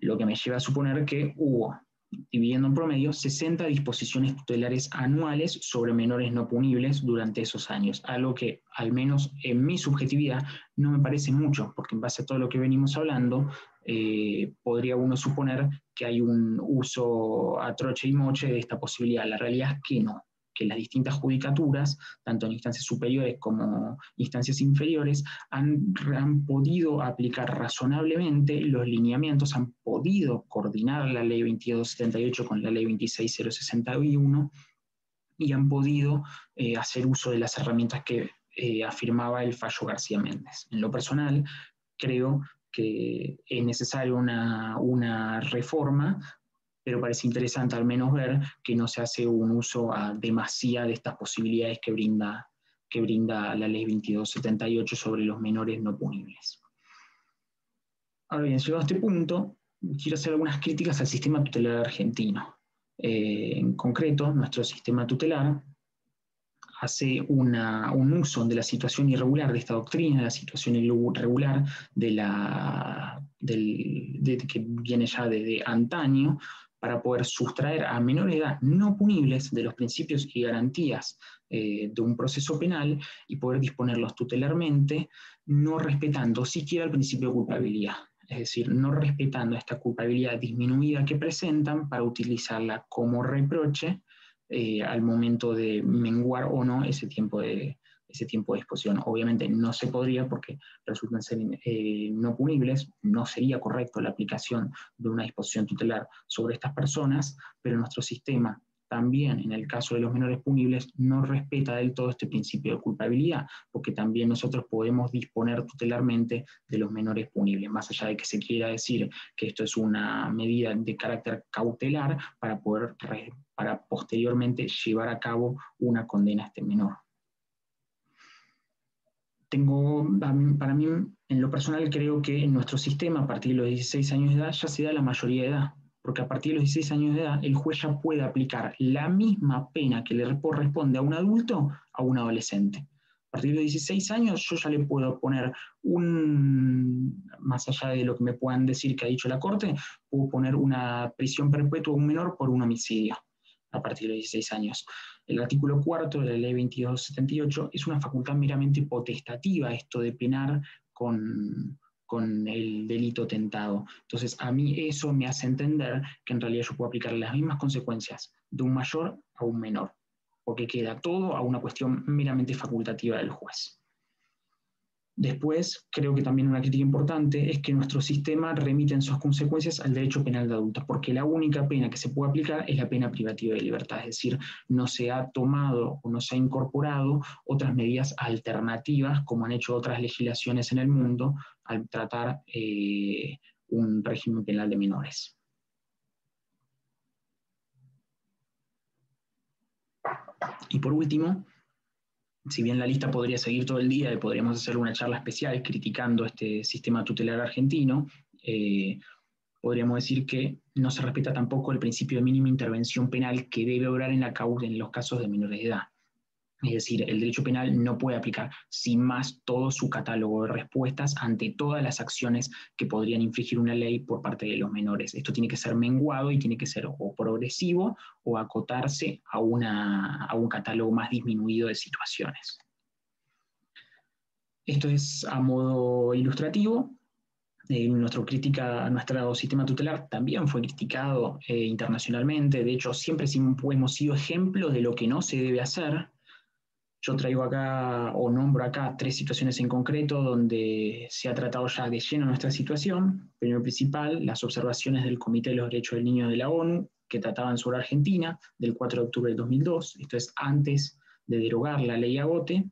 Lo que me lleva a suponer que hubo dividiendo en promedio, 60 disposiciones tutelares anuales sobre menores no punibles durante esos años, algo que al menos en mi subjetividad no me parece mucho, porque en base a todo lo que venimos hablando, eh, podría uno suponer que hay un uso a troche y moche de esta posibilidad. La realidad es que no que las distintas judicaturas, tanto en instancias superiores como instancias inferiores, han, han podido aplicar razonablemente los lineamientos, han podido coordinar la ley 2278 con la ley 26061 y han podido eh, hacer uso de las herramientas que eh, afirmaba el fallo García Méndez. En lo personal, creo que es necesaria una, una reforma pero parece interesante al menos ver que no se hace un uso a demasía de estas posibilidades que brinda, que brinda la ley 2278 sobre los menores no punibles. Ahora bien, llegado a este punto, quiero hacer algunas críticas al sistema tutelar argentino. Eh, en concreto, nuestro sistema tutelar hace un uso de la situación irregular de esta doctrina, la situación irregular de la, que viene ya desde antaño, para poder sustraer a menores de edad no punibles de los principios y garantías eh, de un proceso penal y poder disponerlos tutelarmente, no respetando siquiera el principio de culpabilidad. Es decir, no respetando esta culpabilidad disminuida que presentan para utilizarla como reproche eh, al momento de menguar o no ese tiempo de, ese tiempo de exposición. Obviamente no se podría porque resultan ser eh, no punibles, no sería correcto la aplicación de una disposición tutelar sobre estas personas, pero nuestro sistema también en el caso de los menores punibles no respeta del todo este principio de culpabilidad, porque también nosotros podemos disponer tutelarmente de los menores punibles, más allá de que se quiera decir que esto es una medida de carácter cautelar para poder para posteriormente llevar a cabo una condena a este menor. Tengo, para mí, en lo personal, creo que en nuestro sistema, a partir de los 16 años de edad, ya se da la mayoría de edad porque a partir de los 16 años de edad el juez ya puede aplicar la misma pena que le corresponde a un adulto a un adolescente. A partir de los 16 años yo ya le puedo poner un, más allá de lo que me puedan decir que ha dicho la Corte, puedo poner una prisión perpetua a un menor por un homicidio a partir de los 16 años. El artículo cuarto de la ley 2278 es una facultad meramente potestativa, esto de penar con, con el delito tentado. Entonces, a mí eso me hace entender que en realidad yo puedo aplicar las mismas consecuencias de un mayor a un menor, porque queda todo a una cuestión meramente facultativa del juez. Después, creo que también una crítica importante es que nuestro sistema remite en sus consecuencias al derecho penal de adultos, porque la única pena que se puede aplicar es la pena privativa de libertad, es decir, no se ha tomado o no se ha incorporado otras medidas alternativas, como han hecho otras legislaciones en el mundo, al tratar eh, un régimen penal de menores. Y por último, si bien la lista podría seguir todo el día y podríamos hacer una charla especial criticando este sistema tutelar argentino, eh, podríamos decir que no se respeta tampoco el principio de mínima intervención penal que debe obrar en la causa en los casos de menores de edad. Es decir, el derecho penal no puede aplicar sin más todo su catálogo de respuestas ante todas las acciones que podrían infringir una ley por parte de los menores. Esto tiene que ser menguado y tiene que ser o progresivo o acotarse a, a un catálogo más disminuido de situaciones. Esto es a modo ilustrativo. Eh, nuestro crítica, nuestro sistema tutelar también fue criticado eh, internacionalmente. De hecho, siempre hemos sido ejemplos de lo que no se debe hacer yo traigo acá o nombro acá tres situaciones en concreto donde se ha tratado ya de lleno nuestra situación. Primero principal, las observaciones del Comité de los Derechos del Niño de la ONU que trataban sobre Argentina del 4 de octubre del 2002, esto es antes de derogar la ley Agote,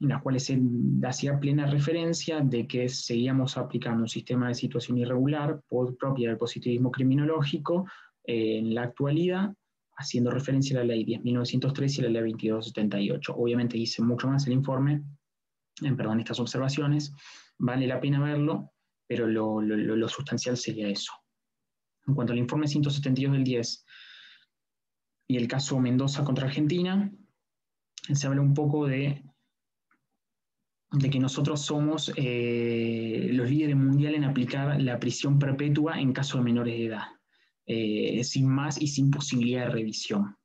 en las cuales se hacía plena referencia de que seguíamos aplicando un sistema de situación irregular por propia del positivismo criminológico eh, en la actualidad haciendo referencia a la ley 10.903 y la ley 2278. Obviamente hice mucho más el informe, perdón, estas observaciones, vale la pena verlo, pero lo, sustancial sería eso. En cuanto al informe 172 del 10 y el caso Mendoza contra Argentina, se habla un poco de, de que nosotros somos eh, los líderes mundiales en aplicar la prisión perpetua en caso de menores de edad. Eh, sin más y sin posibilidad de revisión.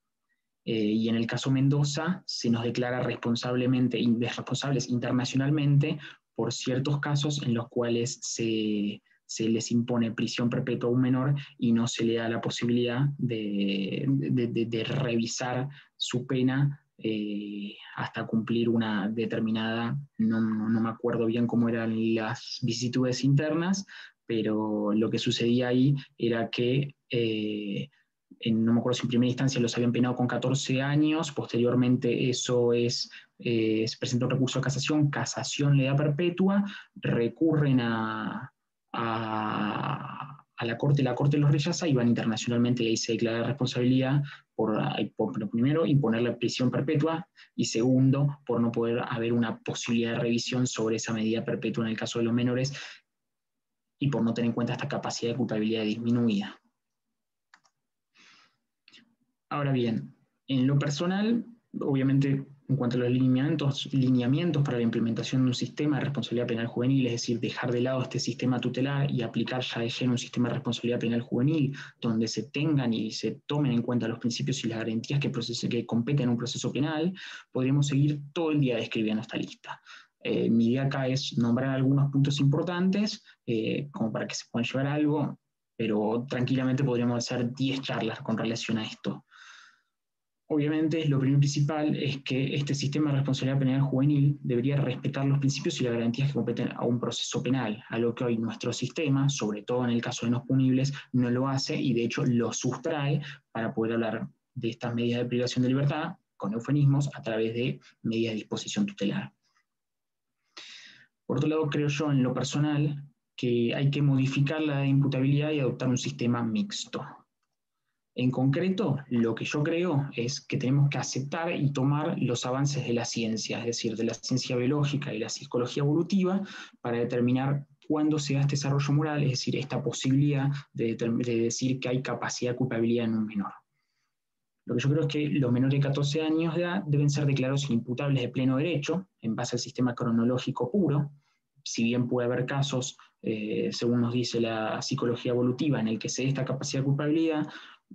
Eh, y en el caso Mendoza se nos declara responsablemente, responsables internacionalmente por ciertos casos en los cuales se, les impone prisión perpetua a un menor y no se le da la posibilidad de, revisar su pena eh, hasta cumplir una determinada, no, no, me acuerdo bien cómo eran las vicisitudes internas, pero lo que sucedía ahí era que, eh, no me acuerdo si en primera instancia los habían penado con 14 años, posteriormente eso es, eh, se presenta un recurso de casación, casación le da perpetua, recurren a, a la Corte, la Corte los rechaza y van internacionalmente y ahí se declara responsabilidad por, primero, imponer la prisión perpetua y segundo, por no poder haber una posibilidad de revisión sobre esa medida perpetua en el caso de los menores y por no tener en cuenta esta capacidad de culpabilidad disminuida. Ahora bien, en lo personal, obviamente en cuanto a los lineamientos, para la implementación de un sistema de responsabilidad penal juvenil, es decir, dejar de lado este sistema tutelar y aplicar ya de lleno un sistema de responsabilidad penal juvenil, donde se tengan y se tomen en cuenta los principios y las garantías que, que competen en un proceso penal, podríamos seguir todo el día describiendo esta lista. Eh, mi idea acá es nombrar algunos puntos importantes, eh, como para que se puedan llevar algo, pero tranquilamente podríamos hacer 10 charlas con relación a esto. Obviamente, lo primero principal es que este sistema de responsabilidad penal juvenil debería respetar los principios y las garantías que competen a un proceso penal, a lo que hoy nuestro sistema, sobre todo en el caso de los punibles, no lo hace y de hecho lo sustrae para poder hablar de estas medidas de privación de libertad, con eufemismos, a través de medidas de disposición tutelar. Por otro lado, creo yo en lo personal que hay que modificar la imputabilidad y adoptar un sistema mixto. En concreto, lo que yo creo es que tenemos que aceptar y tomar los avances de la ciencia, es decir, de la ciencia biológica y la psicología evolutiva, para determinar cuándo se da este desarrollo moral, es decir, esta posibilidad de, decir que hay capacidad de culpabilidad en un menor. Lo que yo creo es que los menores de 14 años de edad deben ser declarados inimputables de pleno derecho, en base al sistema cronológico puro, si bien puede haber casos, eh, según nos dice la psicología evolutiva, en el que se dé esta capacidad de culpabilidad,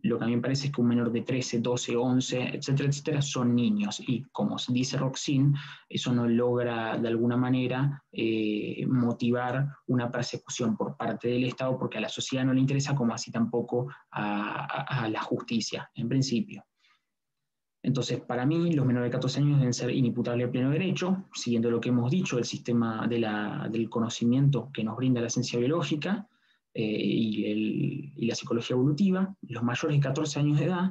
lo que a mí me parece es que un menor de 13, 12, 11, etcétera, etcétera, son niños. Y como dice Roxin, eso no logra de alguna manera eh, motivar una persecución por parte del Estado porque a la sociedad no le interesa, como así tampoco a, la justicia, en principio. Entonces, para mí, los menores de 14 años deben ser inimputables a pleno derecho, siguiendo lo que hemos dicho, el sistema del conocimiento que nos brinda la ciencia biológica, eh, y, la psicología evolutiva, los mayores de 14 años de edad,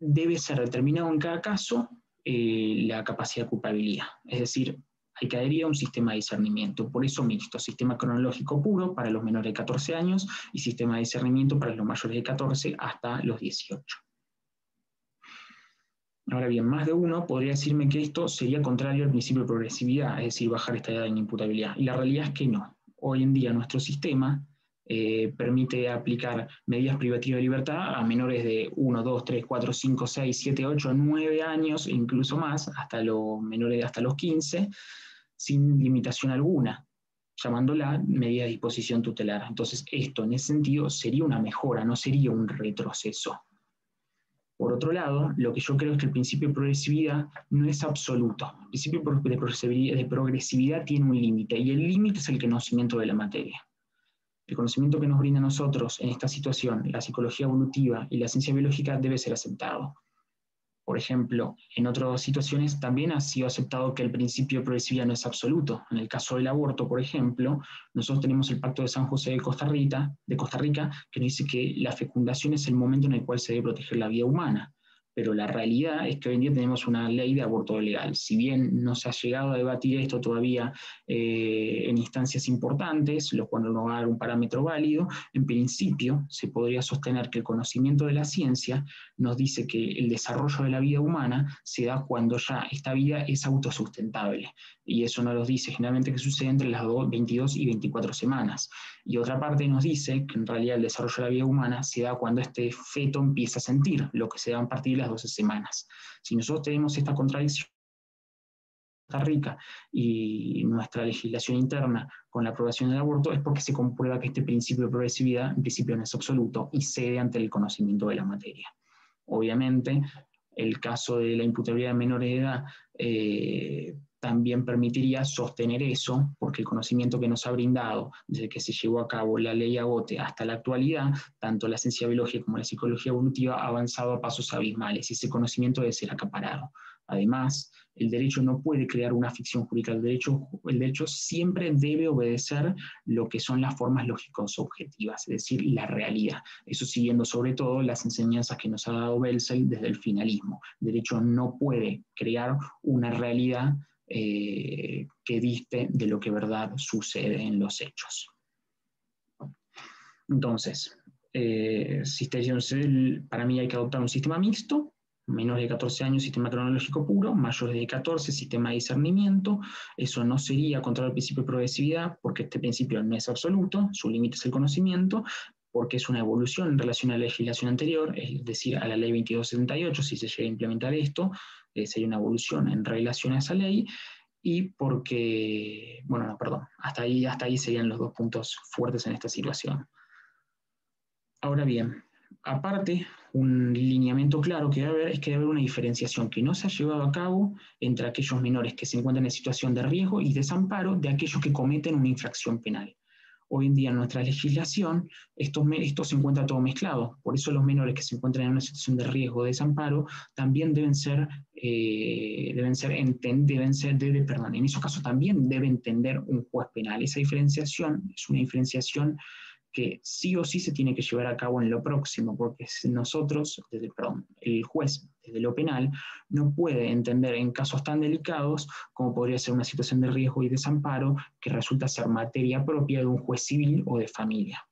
debe ser determinado en cada caso eh, la capacidad de culpabilidad. Es decir, hay que adherir a un sistema de discernimiento, por eso mixto, sistema cronológico puro para los menores de 14 años y sistema de discernimiento para los mayores de 14 hasta los 18. Ahora bien, más de uno podría decirme que esto sería contrario al principio de progresividad, es decir, bajar esta edad de inimputabilidad. Y la realidad es que no. Hoy en día nuestro sistema eh, permite aplicar medidas privativas de libertad a menores de 1, 2, 3, 4, 5, 6, 7, 8, 9 años, incluso más, hasta los menores hasta los 15, sin limitación alguna, llamándola medida de disposición tutelar. Entonces, esto en ese sentido sería una mejora, no sería un retroceso. Por otro lado, lo que yo creo es que el principio de progresividad no es absoluto. El principio de progresividad tiene un límite y el límite es el conocimiento de la materia. El conocimiento que nos brinda a nosotros en esta situación, la psicología evolutiva y la ciencia biológica, debe ser aceptado. Por ejemplo, en otras situaciones también ha sido aceptado que el principio de progresividad no es absoluto. En el caso del aborto, por ejemplo, nosotros tenemos el Pacto de San José de Costa Rica, de Costa Rica que nos dice que la fecundación es el momento en el cual se debe proteger la vida humana pero la realidad es que hoy en día tenemos una ley de aborto legal. Si bien no se ha llegado a debatir esto todavía eh, en instancias importantes, lo cual no va a dar un parámetro válido, en principio se podría sostener que el conocimiento de la ciencia nos dice que el desarrollo de la vida humana se da cuando ya esta vida es autosustentable. Y eso nos lo dice generalmente que sucede entre las 22 y 24 semanas. Y otra parte nos dice que en realidad el desarrollo de la vida humana se da cuando este feto empieza a sentir, lo que se da a partir de las 12 semanas. Si nosotros tenemos esta contradicción, Rica y nuestra legislación interna con la aprobación del aborto es porque se comprueba que este principio de progresividad en principio no es absoluto y cede ante el conocimiento de la materia. Obviamente, el caso de la imputabilidad de menores de edad eh, también permitiría sostener eso, porque el conocimiento que nos ha brindado desde que se llevó a cabo la ley Agote hasta la actualidad, tanto la ciencia biológica como la psicología evolutiva ha avanzado a pasos abismales y ese conocimiento debe ser acaparado. Además, el derecho no puede crear una ficción jurídica, el derecho, el derecho siempre debe obedecer lo que son las formas lógicas objetivas, es decir, la realidad. Eso siguiendo sobre todo las enseñanzas que nos ha dado Belsel desde el finalismo. El derecho no puede crear una realidad eh, que diste de lo que verdad sucede en los hechos. Entonces, eh, para mí hay que adoptar un sistema mixto, menores de 14 años, sistema cronológico puro, mayores de 14, sistema de discernimiento. Eso no sería contra el principio de progresividad, porque este principio no es absoluto, su límite es el conocimiento, porque es una evolución en relación a la legislación anterior, es decir, a la ley 2278, si se llega a implementar esto, eh, sería una evolución en relación a esa ley, y porque, bueno, no, perdón, hasta ahí, hasta ahí serían los dos puntos fuertes en esta situación. Ahora bien, aparte, un lineamiento claro que debe haber es que debe haber una diferenciación que no se ha llevado a cabo entre aquellos menores que se encuentran en situación de riesgo y desamparo de aquellos que cometen una infracción penal. Hoy en día en nuestra legislación esto, esto se encuentra todo mezclado, por eso los menores que se encuentran en una situación de riesgo o desamparo también deben ser, eh, deben ser, deben ser perdón, en esos casos también debe entender un juez penal. Esa diferenciación es una diferenciación que sí o sí se tiene que llevar a cabo en lo próximo, porque nosotros, desde, perdón, el juez desde lo penal no puede entender en casos tan delicados como podría ser una situación de riesgo y desamparo que resulta ser materia propia de un juez civil o de familia.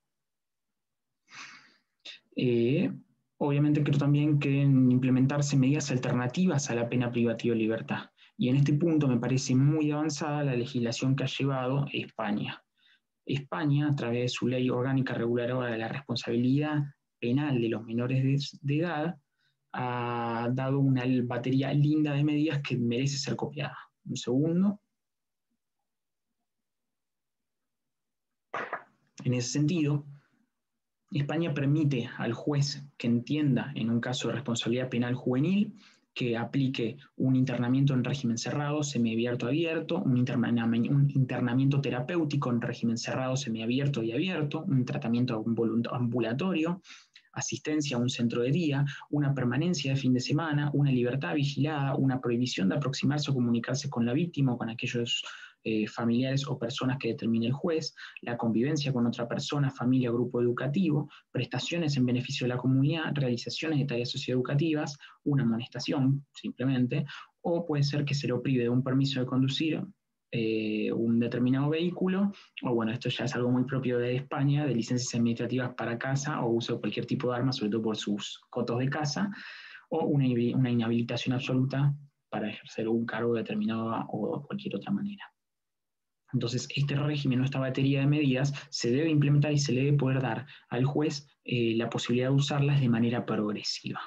Eh, obviamente creo también que deben implementarse medidas alternativas a la pena privativa de libertad. Y en este punto me parece muy avanzada la legislación que ha llevado España. España, a través de su ley orgánica reguladora de la responsabilidad penal de los menores de, edad, ha dado una batería linda de medidas que merece ser copiada. Un segundo. En ese sentido, España permite al juez que entienda en un caso de responsabilidad penal juvenil que aplique un internamiento en régimen cerrado, semiabierto, abierto, un, internamiento terapéutico en régimen cerrado, semiabierto y abierto, un tratamiento ambulatorio, asistencia a un centro de día, una permanencia de fin de semana, una libertad vigilada, una prohibición de aproximarse o comunicarse con la víctima o con aquellos eh, familiares o personas que determine el juez, la convivencia con otra persona, familia, grupo educativo, prestaciones en beneficio de la comunidad, realizaciones de tareas socioeducativas, una amonestación simplemente, o puede ser que se lo prive de un permiso de conducir eh, un determinado vehículo, o bueno, esto ya es algo muy propio de España, de licencias administrativas para casa o uso de cualquier tipo de arma, sobre todo por sus cotos de casa, o una, inhabilitación absoluta para ejercer un cargo determinado o cualquier otra manera. Entonces, este régimen o esta batería de medidas se debe implementar y se le debe poder dar al juez eh, la posibilidad de usarlas de manera progresiva.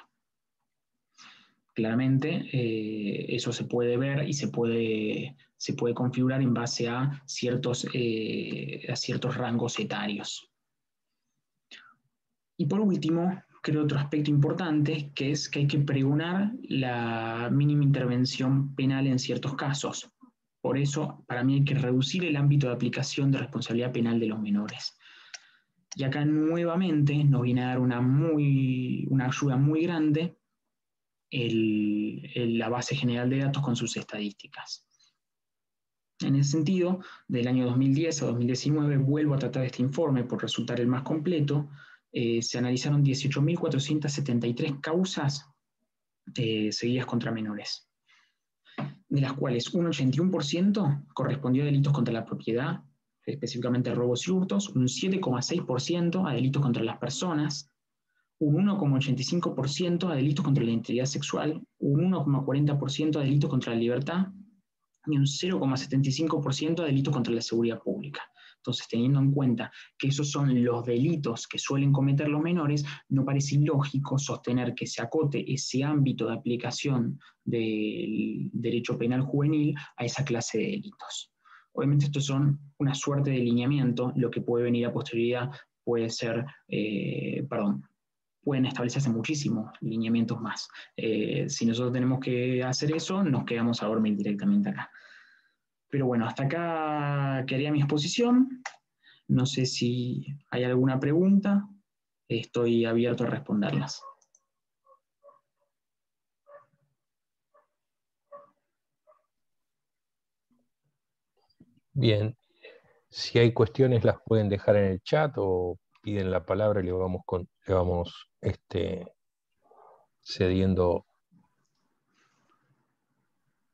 Claramente, eh, eso se puede ver y se puede, se puede configurar en base a ciertos, eh, a ciertos rangos etarios. Y por último, creo otro aspecto importante, que es que hay que pregonar la mínima intervención penal en ciertos casos. Por eso, para mí hay que reducir el ámbito de aplicación de responsabilidad penal de los menores. Y acá nuevamente nos viene a dar una, muy, una ayuda muy grande la base general de datos con sus estadísticas. En ese sentido, del año 2010 a 2019, vuelvo a tratar este informe por resultar el más completo, eh, se analizaron 18.473 causas eh, seguidas contra menores de las cuales un 81% correspondió a delitos contra la propiedad, específicamente robos y hurtos, un 7,6% a delitos contra las personas, un 1,85% a delitos contra la identidad sexual, un 1,40% a delitos contra la libertad y un 0,75% a delitos contra la seguridad pública. Entonces, teniendo en cuenta que esos son los delitos que suelen cometer los menores, no parece ilógico sostener que se acote ese ámbito de aplicación del derecho penal juvenil a esa clase de delitos. Obviamente estos son una suerte de lineamiento, lo que puede venir a posterioridad puede ser, eh, perdón, pueden establecerse muchísimos lineamientos más. Eh, si nosotros tenemos que hacer eso, nos quedamos a dormir directamente acá. Pero bueno, hasta acá quedaría mi exposición. No sé si hay alguna pregunta. Estoy abierto a responderlas. Bien, si hay cuestiones las pueden dejar en el chat o piden la palabra y le vamos, le vamos este, cediendo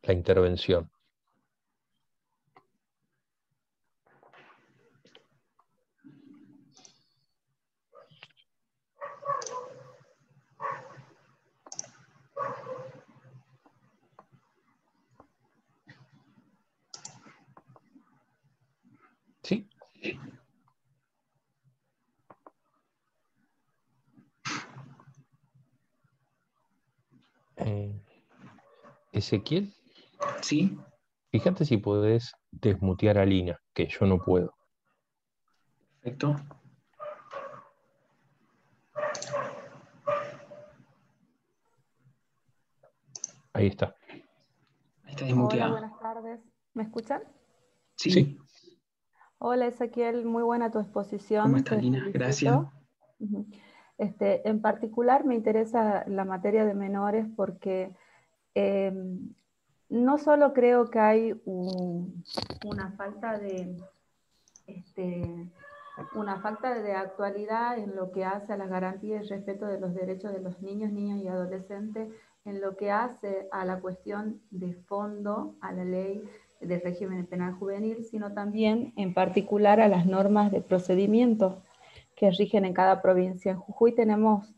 la intervención. Eh, Ezequiel. Sí. Fíjate si podés desmutear a Lina, que yo no puedo. Perfecto. Ahí está. Ahí está desmuteado. Hola, buenas tardes. ¿Me escuchan? Sí. Hola Ezequiel, muy buena tu exposición. ¿Cómo estás, Lina? Gracias. Este, en particular me interesa la materia de menores porque eh, no solo creo que hay un- una falta de este, una falta de actualidad en lo que hace a las garantías y respeto de los derechos de los niños, niñas y adolescentes, en lo que hace a la cuestión de fondo, a la ley de régimen penal juvenil, sino también en particular a las normas de procedimiento que rigen en cada provincia. En Jujuy tenemos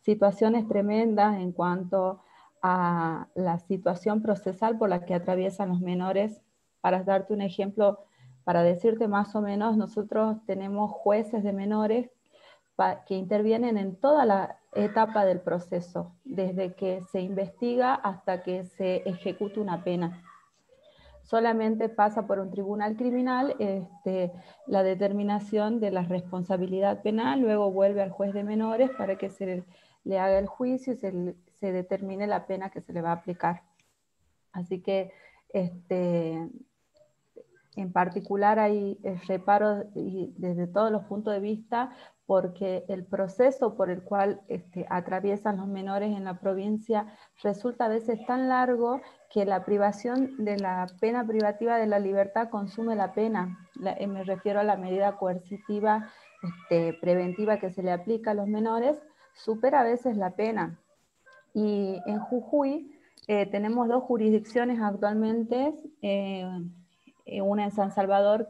situaciones tremendas en cuanto a la situación procesal por la que atraviesan los menores. Para darte un ejemplo, para decirte más o menos, nosotros tenemos jueces de menores que intervienen en toda la etapa del proceso, desde que se investiga hasta que se ejecuta una pena. Solamente pasa por un tribunal criminal este, la determinación de la responsabilidad penal, luego vuelve al juez de menores para que se le, haga el juicio y se, determine la pena que se le va a aplicar. Así que este, en particular hay reparos desde todos los puntos de vista porque el proceso por el cual este, atraviesan los menores en la provincia resulta a veces tan largo que la privación de la pena privativa de la libertad consume la pena. Eh, me refiero a la medida coercitiva este, preventiva que se le aplica a los menores, supera a veces la pena. Y en Jujuy eh, tenemos dos jurisdicciones actualmente, eh, una en San Salvador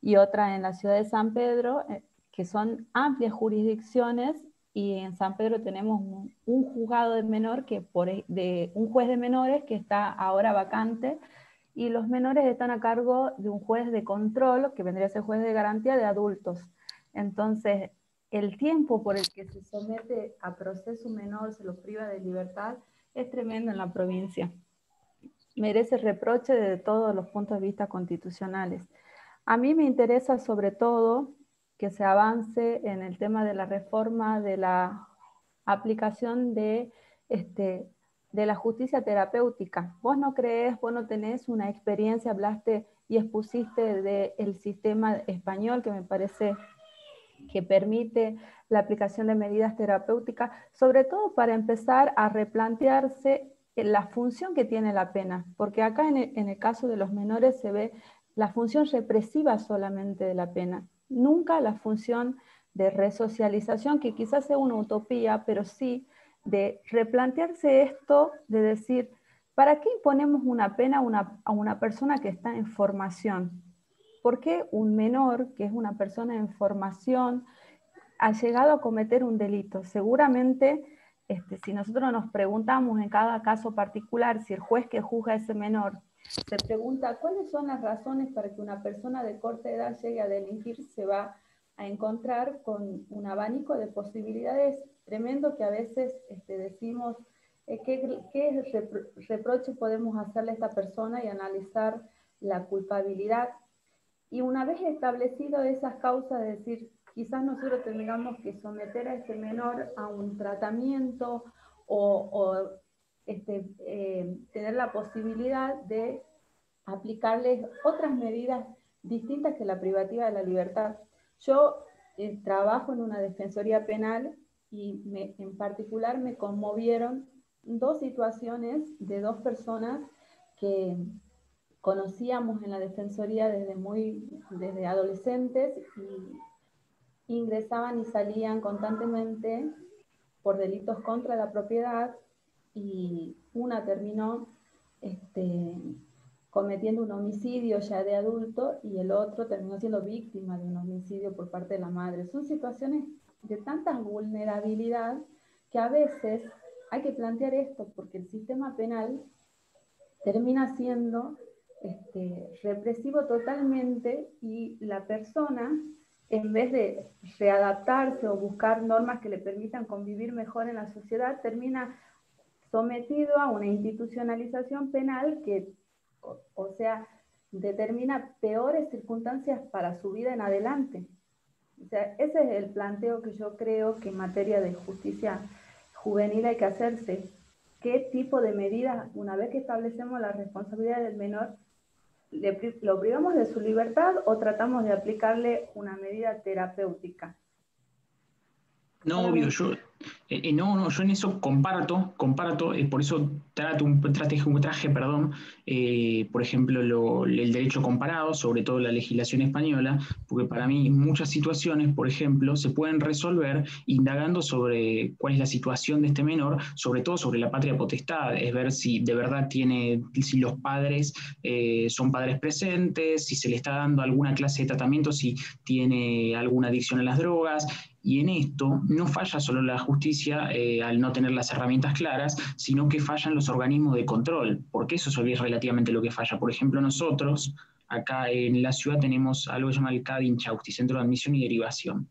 y otra en la ciudad de San Pedro, que son amplias jurisdicciones y en San Pedro tenemos un, juzgado de menor que por, e- de un juez de menores que está ahora vacante y los menores están a cargo de un juez de control que vendría a ser juez de garantía de adultos. Entonces, el tiempo por el que se somete a proceso menor, se lo priva de libertad, es tremendo en la provincia. Merece reproche desde todos los puntos de vista constitucionales. A mí me interesa sobre todo que se avance en el tema de la reforma de la aplicación de, este, de la justicia terapéutica. Vos no crees, vos no tenés una experiencia, hablaste y expusiste del sistema español que me parece que permite la aplicación de medidas terapéuticas, sobre todo para empezar a replantearse la función que tiene la pena, porque acá en el, en el caso de los menores se ve la función represiva solamente de la pena, nunca la función de resocialización, que quizás sea una utopía, pero sí de replantearse esto, de decir, ¿para qué imponemos una pena a una, a una persona que está en formación? ¿Por qué un menor, que es una persona en formación, ha llegado a cometer un delito? Seguramente, este, si nosotros nos preguntamos en cada caso particular, si el juez que juzga a ese menor se pregunta cuáles son las razones para que una persona de corta edad llegue a delinquir, se va a encontrar con un abanico de posibilidades tremendo que a veces este, decimos eh, qué, qué repro reproche podemos hacerle a esta persona y analizar la culpabilidad. Y una vez establecido esas causas, decir, quizás nosotros tengamos que someter a este menor a un tratamiento o, este, eh, tener la posibilidad de aplicarles otras medidas distintas que la privativa de la libertad. Yo eh, trabajo en una defensoría penal y en particular me conmovieron dos situaciones de dos personas que conocíamos en la defensoría desde muy desde adolescentes y ingresaban y salían constantemente por delitos contra la propiedad y una terminó este, cometiendo un homicidio ya de adulto y el otro terminó siendo víctima de un homicidio por parte de la madre. Son situaciones de tanta vulnerabilidad que a veces hay que plantear esto porque el sistema penal termina siendo este, represivo totalmente y la persona, en vez de readaptarse o buscar normas que le permitan convivir mejor en la sociedad, termina sometido a una institucionalización penal que, o, sea, determina peores circunstancias para su vida en adelante. O sea, ese es el planteo que yo creo que en materia de justicia juvenil hay que hacerse. ¿Qué tipo de medidas, una vez que establecemos la responsabilidad del menor, lo privamos de su libertad o tratamos de aplicarle una medida terapéutica? No, obvio, yo, eh, eh, no, no, yo en eso comparto, comparto, eh, por eso trato un, traje, un traje, perdón, por ejemplo, el derecho comparado, sobre todo la legislación española, porque para mí muchas situaciones, por ejemplo, se pueden resolver indagando sobre cuál es la situación de este menor, sobre todo sobre la patria potestad, es ver si de verdad tiene, si los padres son padres presentes, si se le está dando alguna clase de tratamiento, si tiene alguna adicción a las drogas, y en esto no falla solo la justicia eh, al no tener las herramientas claras, sino que fallan los organismos de control, porque eso es relativamente lo que falla. Por ejemplo, nosotros acá en la ciudad tenemos algo que se llama el CADINCHAUSTI, Centro de Admisión y Derivación.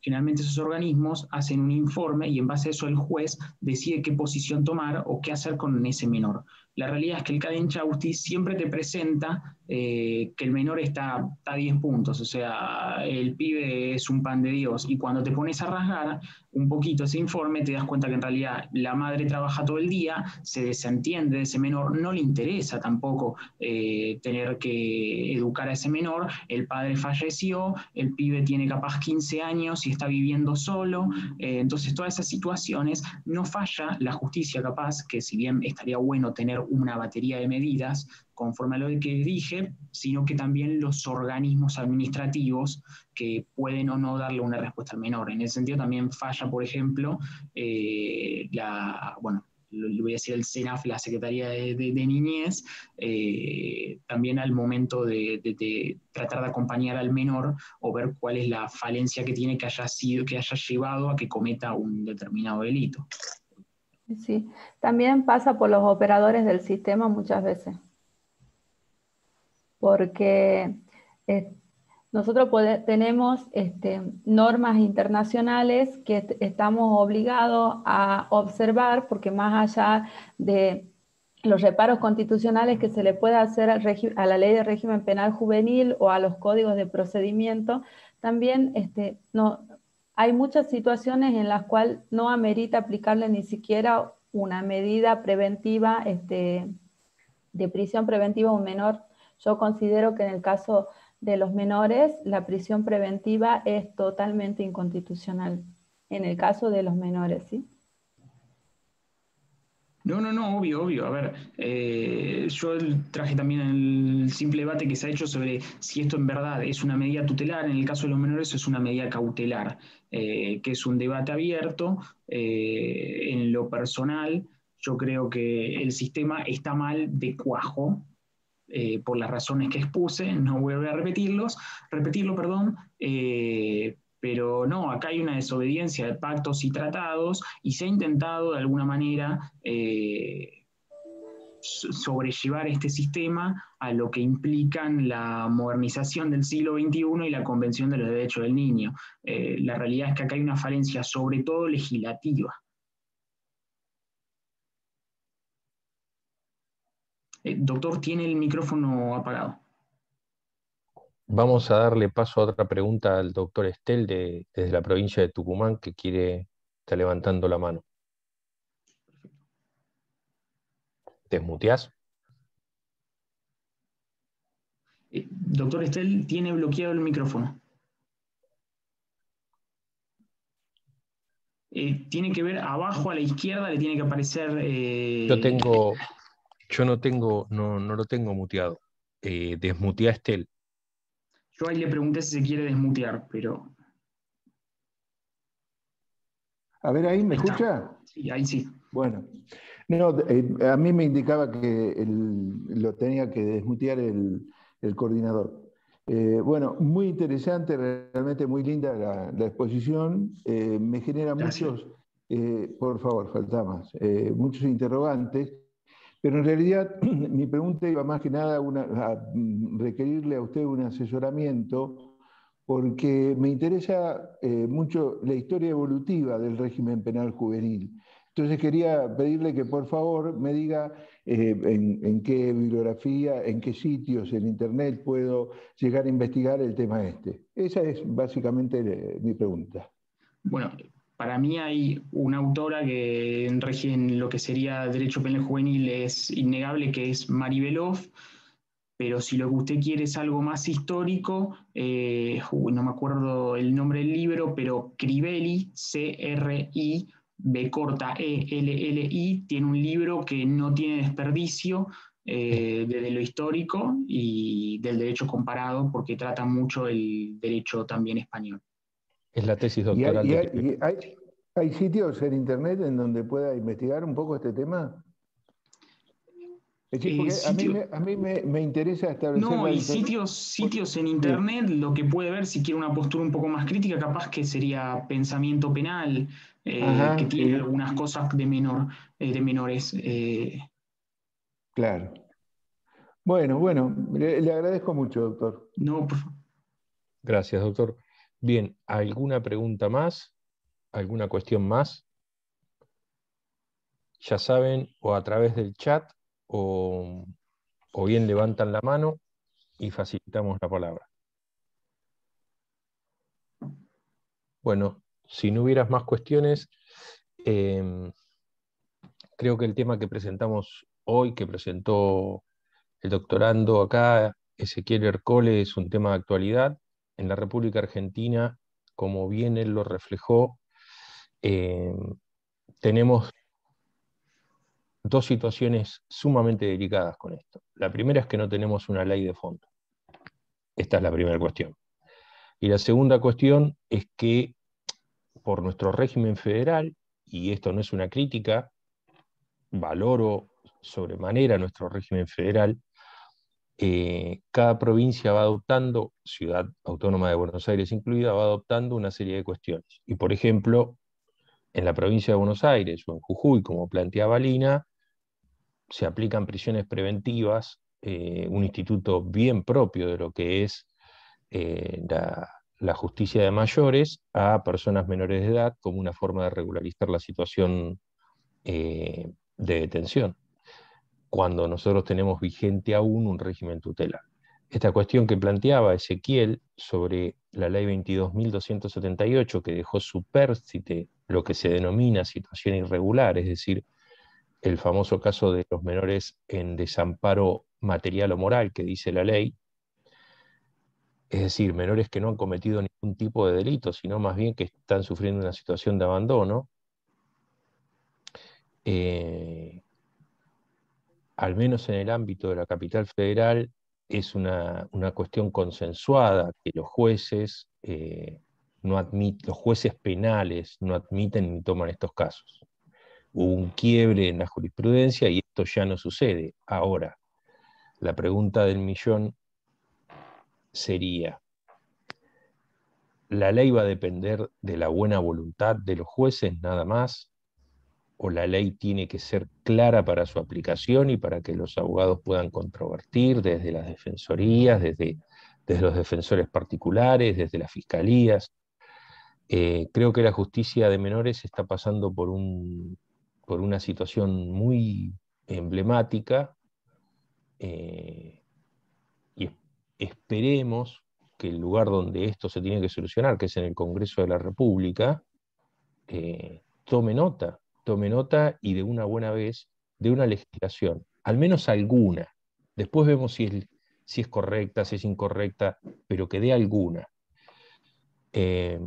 Generalmente esos organismos hacen un informe y en base a eso el juez decide qué posición tomar o qué hacer con ese menor. La realidad es que el CADINCHAUSTI siempre te presenta eh, que el menor está a 10 puntos, o sea, el pibe es un pan de Dios. Y cuando te pones a rasgar un poquito ese informe, te das cuenta que en realidad la madre trabaja todo el día, se desentiende de ese menor, no le interesa tampoco eh, tener que educar a ese menor, el padre falleció, el pibe tiene capaz 15 años y está viviendo solo, eh, entonces todas esas situaciones no falla la justicia capaz, que si bien estaría bueno tener una batería de medidas, conforme a lo que dije, sino que también los organismos administrativos que pueden o no darle una respuesta al menor. En ese sentido también falla, por ejemplo, eh, la, bueno, voy a decir el SENAF, la Secretaría de, Niñez, eh, también al momento de, de, tratar de acompañar al menor o ver cuál es la falencia que tiene que haya sido, que haya llevado a que cometa un determinado delito. Sí, también pasa por los operadores del sistema muchas veces. Porque eh, nosotros tenemos este, normas internacionales que estamos obligados a observar, porque más allá de los reparos constitucionales que se le puede hacer a la ley de régimen penal juvenil o a los códigos de procedimiento, también este, no, hay muchas situaciones en las cuales no amerita aplicarle ni siquiera una medida preventiva este, de prisión preventiva a un menor yo considero que en el caso de los menores, la prisión preventiva es totalmente inconstitucional. En el caso de los menores, ¿sí? No, no, no, obvio, obvio. A ver, eh, yo traje también el simple debate que se ha hecho sobre si esto en verdad es una medida tutelar, en el caso de los menores es una medida cautelar, eh, que es un debate abierto. Eh, en lo personal, yo creo que el sistema está mal de cuajo, por las razones que expuse, no voy a repetirlos, repetirlo, perdón, pero no, acá hay una desobediencia de pactos y tratados y se ha intentado de alguna manera eh, sobrellevar este sistema a lo que implican la modernización del siglo XXI y la Convención de los Derechos del Niño. la realidad es que acá hay una falencia sobre todo legislativa. Eh, doctor, tiene el micrófono apagado. Vamos a darle paso a otra pregunta al doctor Estel desde la provincia de Tucumán que quiere, está levantando la mano. ¿Desmuteás? Eh, doctor Estel, tiene bloqueado el micrófono. Eh, tiene que ver abajo a la izquierda, le tiene que aparecer. Yo tengo, yo no tengo, no, no lo tengo muteado. Eh, desmutea Estel. Yo ahí le pregunté si se quiere desmutear, pero. A ver, ahí, ¿me escucha? Sí, ahí sí. Bueno, no, eh, a mí me indicaba que lo tenía que desmutear el, coordinador. Eh, bueno, muy interesante, realmente muy linda la, exposición. Eh, me genera muchos, por favor, falta más, muchos interrogantes. Pero en realidad mi pregunta iba más que nada a requerirle a usted un asesoramiento porque me interesa eh, mucho la historia evolutiva del régimen penal juvenil. Entonces quería pedirle que por favor me diga eh, en, qué bibliografía, en qué sitios en Internet puedo llegar a investigar el tema este. Esa es básicamente eh, mi pregunta. Bueno, para mí hay una autora que en lo que sería Derecho Penal Juvenil es innegable, que es Mari Belov, pero si lo que usted quiere es algo más histórico, eh, no me acuerdo el nombre del libro, pero Crivelli, C-R-I, B corta E L L I, tiene un libro que no tiene desperdicio eh, desde lo histórico y del derecho comparado, porque trata mucho el derecho también español. Es la tesis doctoral. hay, sitios en Internet en donde pueda investigar un poco este tema? Eh, a mí, me, interesa establecer... No, y sitios, sitios en Internet, lo que puede ver si quiere una postura un poco más crítica, capaz que sería pensamiento penal, eh, que tiene algunas cosas de, menor, eh, de menores. Claro. Bueno, bueno, le, le, agradezco mucho, doctor. No, por favor. Gracias, doctor. Bien, ¿alguna pregunta más? ¿Alguna cuestión más? Ya saben, o a través del chat, o, bien levantan la mano y facilitamos la palabra. Bueno, si no hubieras más cuestiones, em, creo que el tema que presentamos hoy, que presentó el doctorando acá, Ezequiel Ercole, es un tema de actualidad en la República Argentina, como bien él lo reflejó, eh, tenemos dos situaciones sumamente delicadas con esto. La primera es que no tenemos una ley de fondo. Esta es la primera cuestión. Y la segunda cuestión es que por nuestro régimen federal, y esto no es una crítica, valoro sobremanera nuestro régimen federal, eh, cada provincia va adoptando, Ciudad Autónoma de Buenos Aires incluida, va adoptando una serie de cuestiones. Y por ejemplo, en la provincia de Buenos Aires o en Jujuy, como planteaba Lina, se aplican prisiones preventivas, eh, un instituto bien propio de lo que es eh, la, justicia de mayores, a personas menores de edad como una forma de regularizar la situación de detención cuando nosotros tenemos vigente aún un régimen tutelar. Esta cuestión que planteaba Ezequiel sobre la ley 22.278, que dejó supérstite lo que se denomina situación irregular, es decir, el famoso caso de los menores en desamparo material o moral que dice la ley, es decir, menores que no han cometido ningún tipo de delito, sino más bien que están sufriendo una situación de abandono, eh, al menos en el ámbito de la capital federal, es una, cuestión consensuada que los jueces, eh, no los jueces penales no admiten ni toman estos casos. Hubo un quiebre en la jurisprudencia y esto ya no sucede. Ahora, la pregunta del millón sería, ¿la ley va a depender de la buena voluntad de los jueces nada más? O la ley tiene que ser clara para su aplicación y para que los abogados puedan controvertir desde las defensorías, desde, desde los defensores particulares, desde las fiscalías. Eh, creo que la justicia de menores está pasando por, un, por una situación muy emblemática eh, y esperemos que el lugar donde esto se tiene que solucionar, que es en el Congreso de la República, eh, tome nota tome nota y de una buena vez de una legislación, al menos alguna. Después vemos si es, correcta, si es incorrecta, pero que dé alguna. Eh,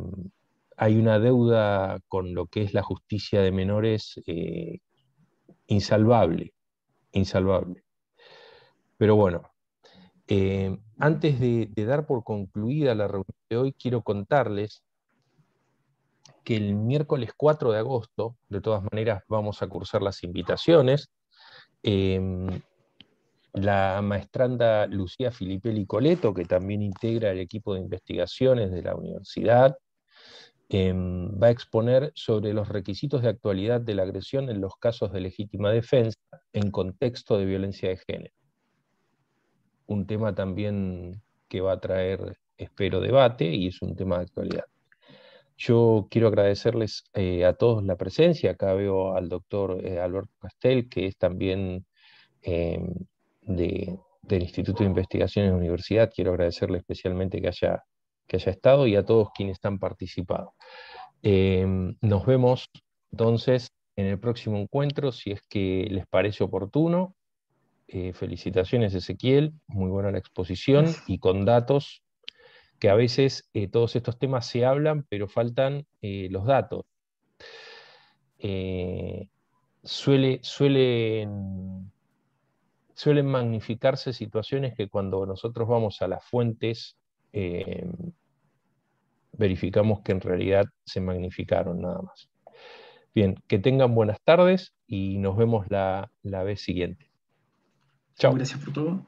hay una deuda con lo que es la justicia de menores eh, insalvable, insalvable. Pero bueno, eh, antes de, dar por concluida la reunión de hoy, quiero contarles que el miércoles 4 de agosto, de todas maneras, vamos a cursar las invitaciones. Em, la maestranda Lucía Filipelli Coleto, que también integra el equipo de investigaciones de la universidad, em, va a exponer sobre los requisitos de actualidad de la agresión en los casos de legítima defensa en contexto de violencia de género. Un tema también que va a traer, espero, debate y es un tema de actualidad. Yo quiero agradecerles eh, a todos la presencia. Acá veo al doctor eh, Alberto Castel, que es también em, del Instituto de Investigaciones de la Universidad. Quiero agradecerle especialmente que haya, que haya estado y a todos quienes han participado. Em, nos vemos entonces en el próximo encuentro, si es que les parece oportuno. Eh, felicitaciones Ezequiel, muy buena la exposición y con datos que a veces eh, todos estos temas se hablan, pero faltan eh, los datos. Eh, suele, suelen, magnificarse situaciones que cuando nosotros vamos a las fuentes verificamos que en realidad se magnificaron nada más. Bien, que tengan buenas tardes y nos vemos la, la vez siguiente. Chao. Gracias por todo.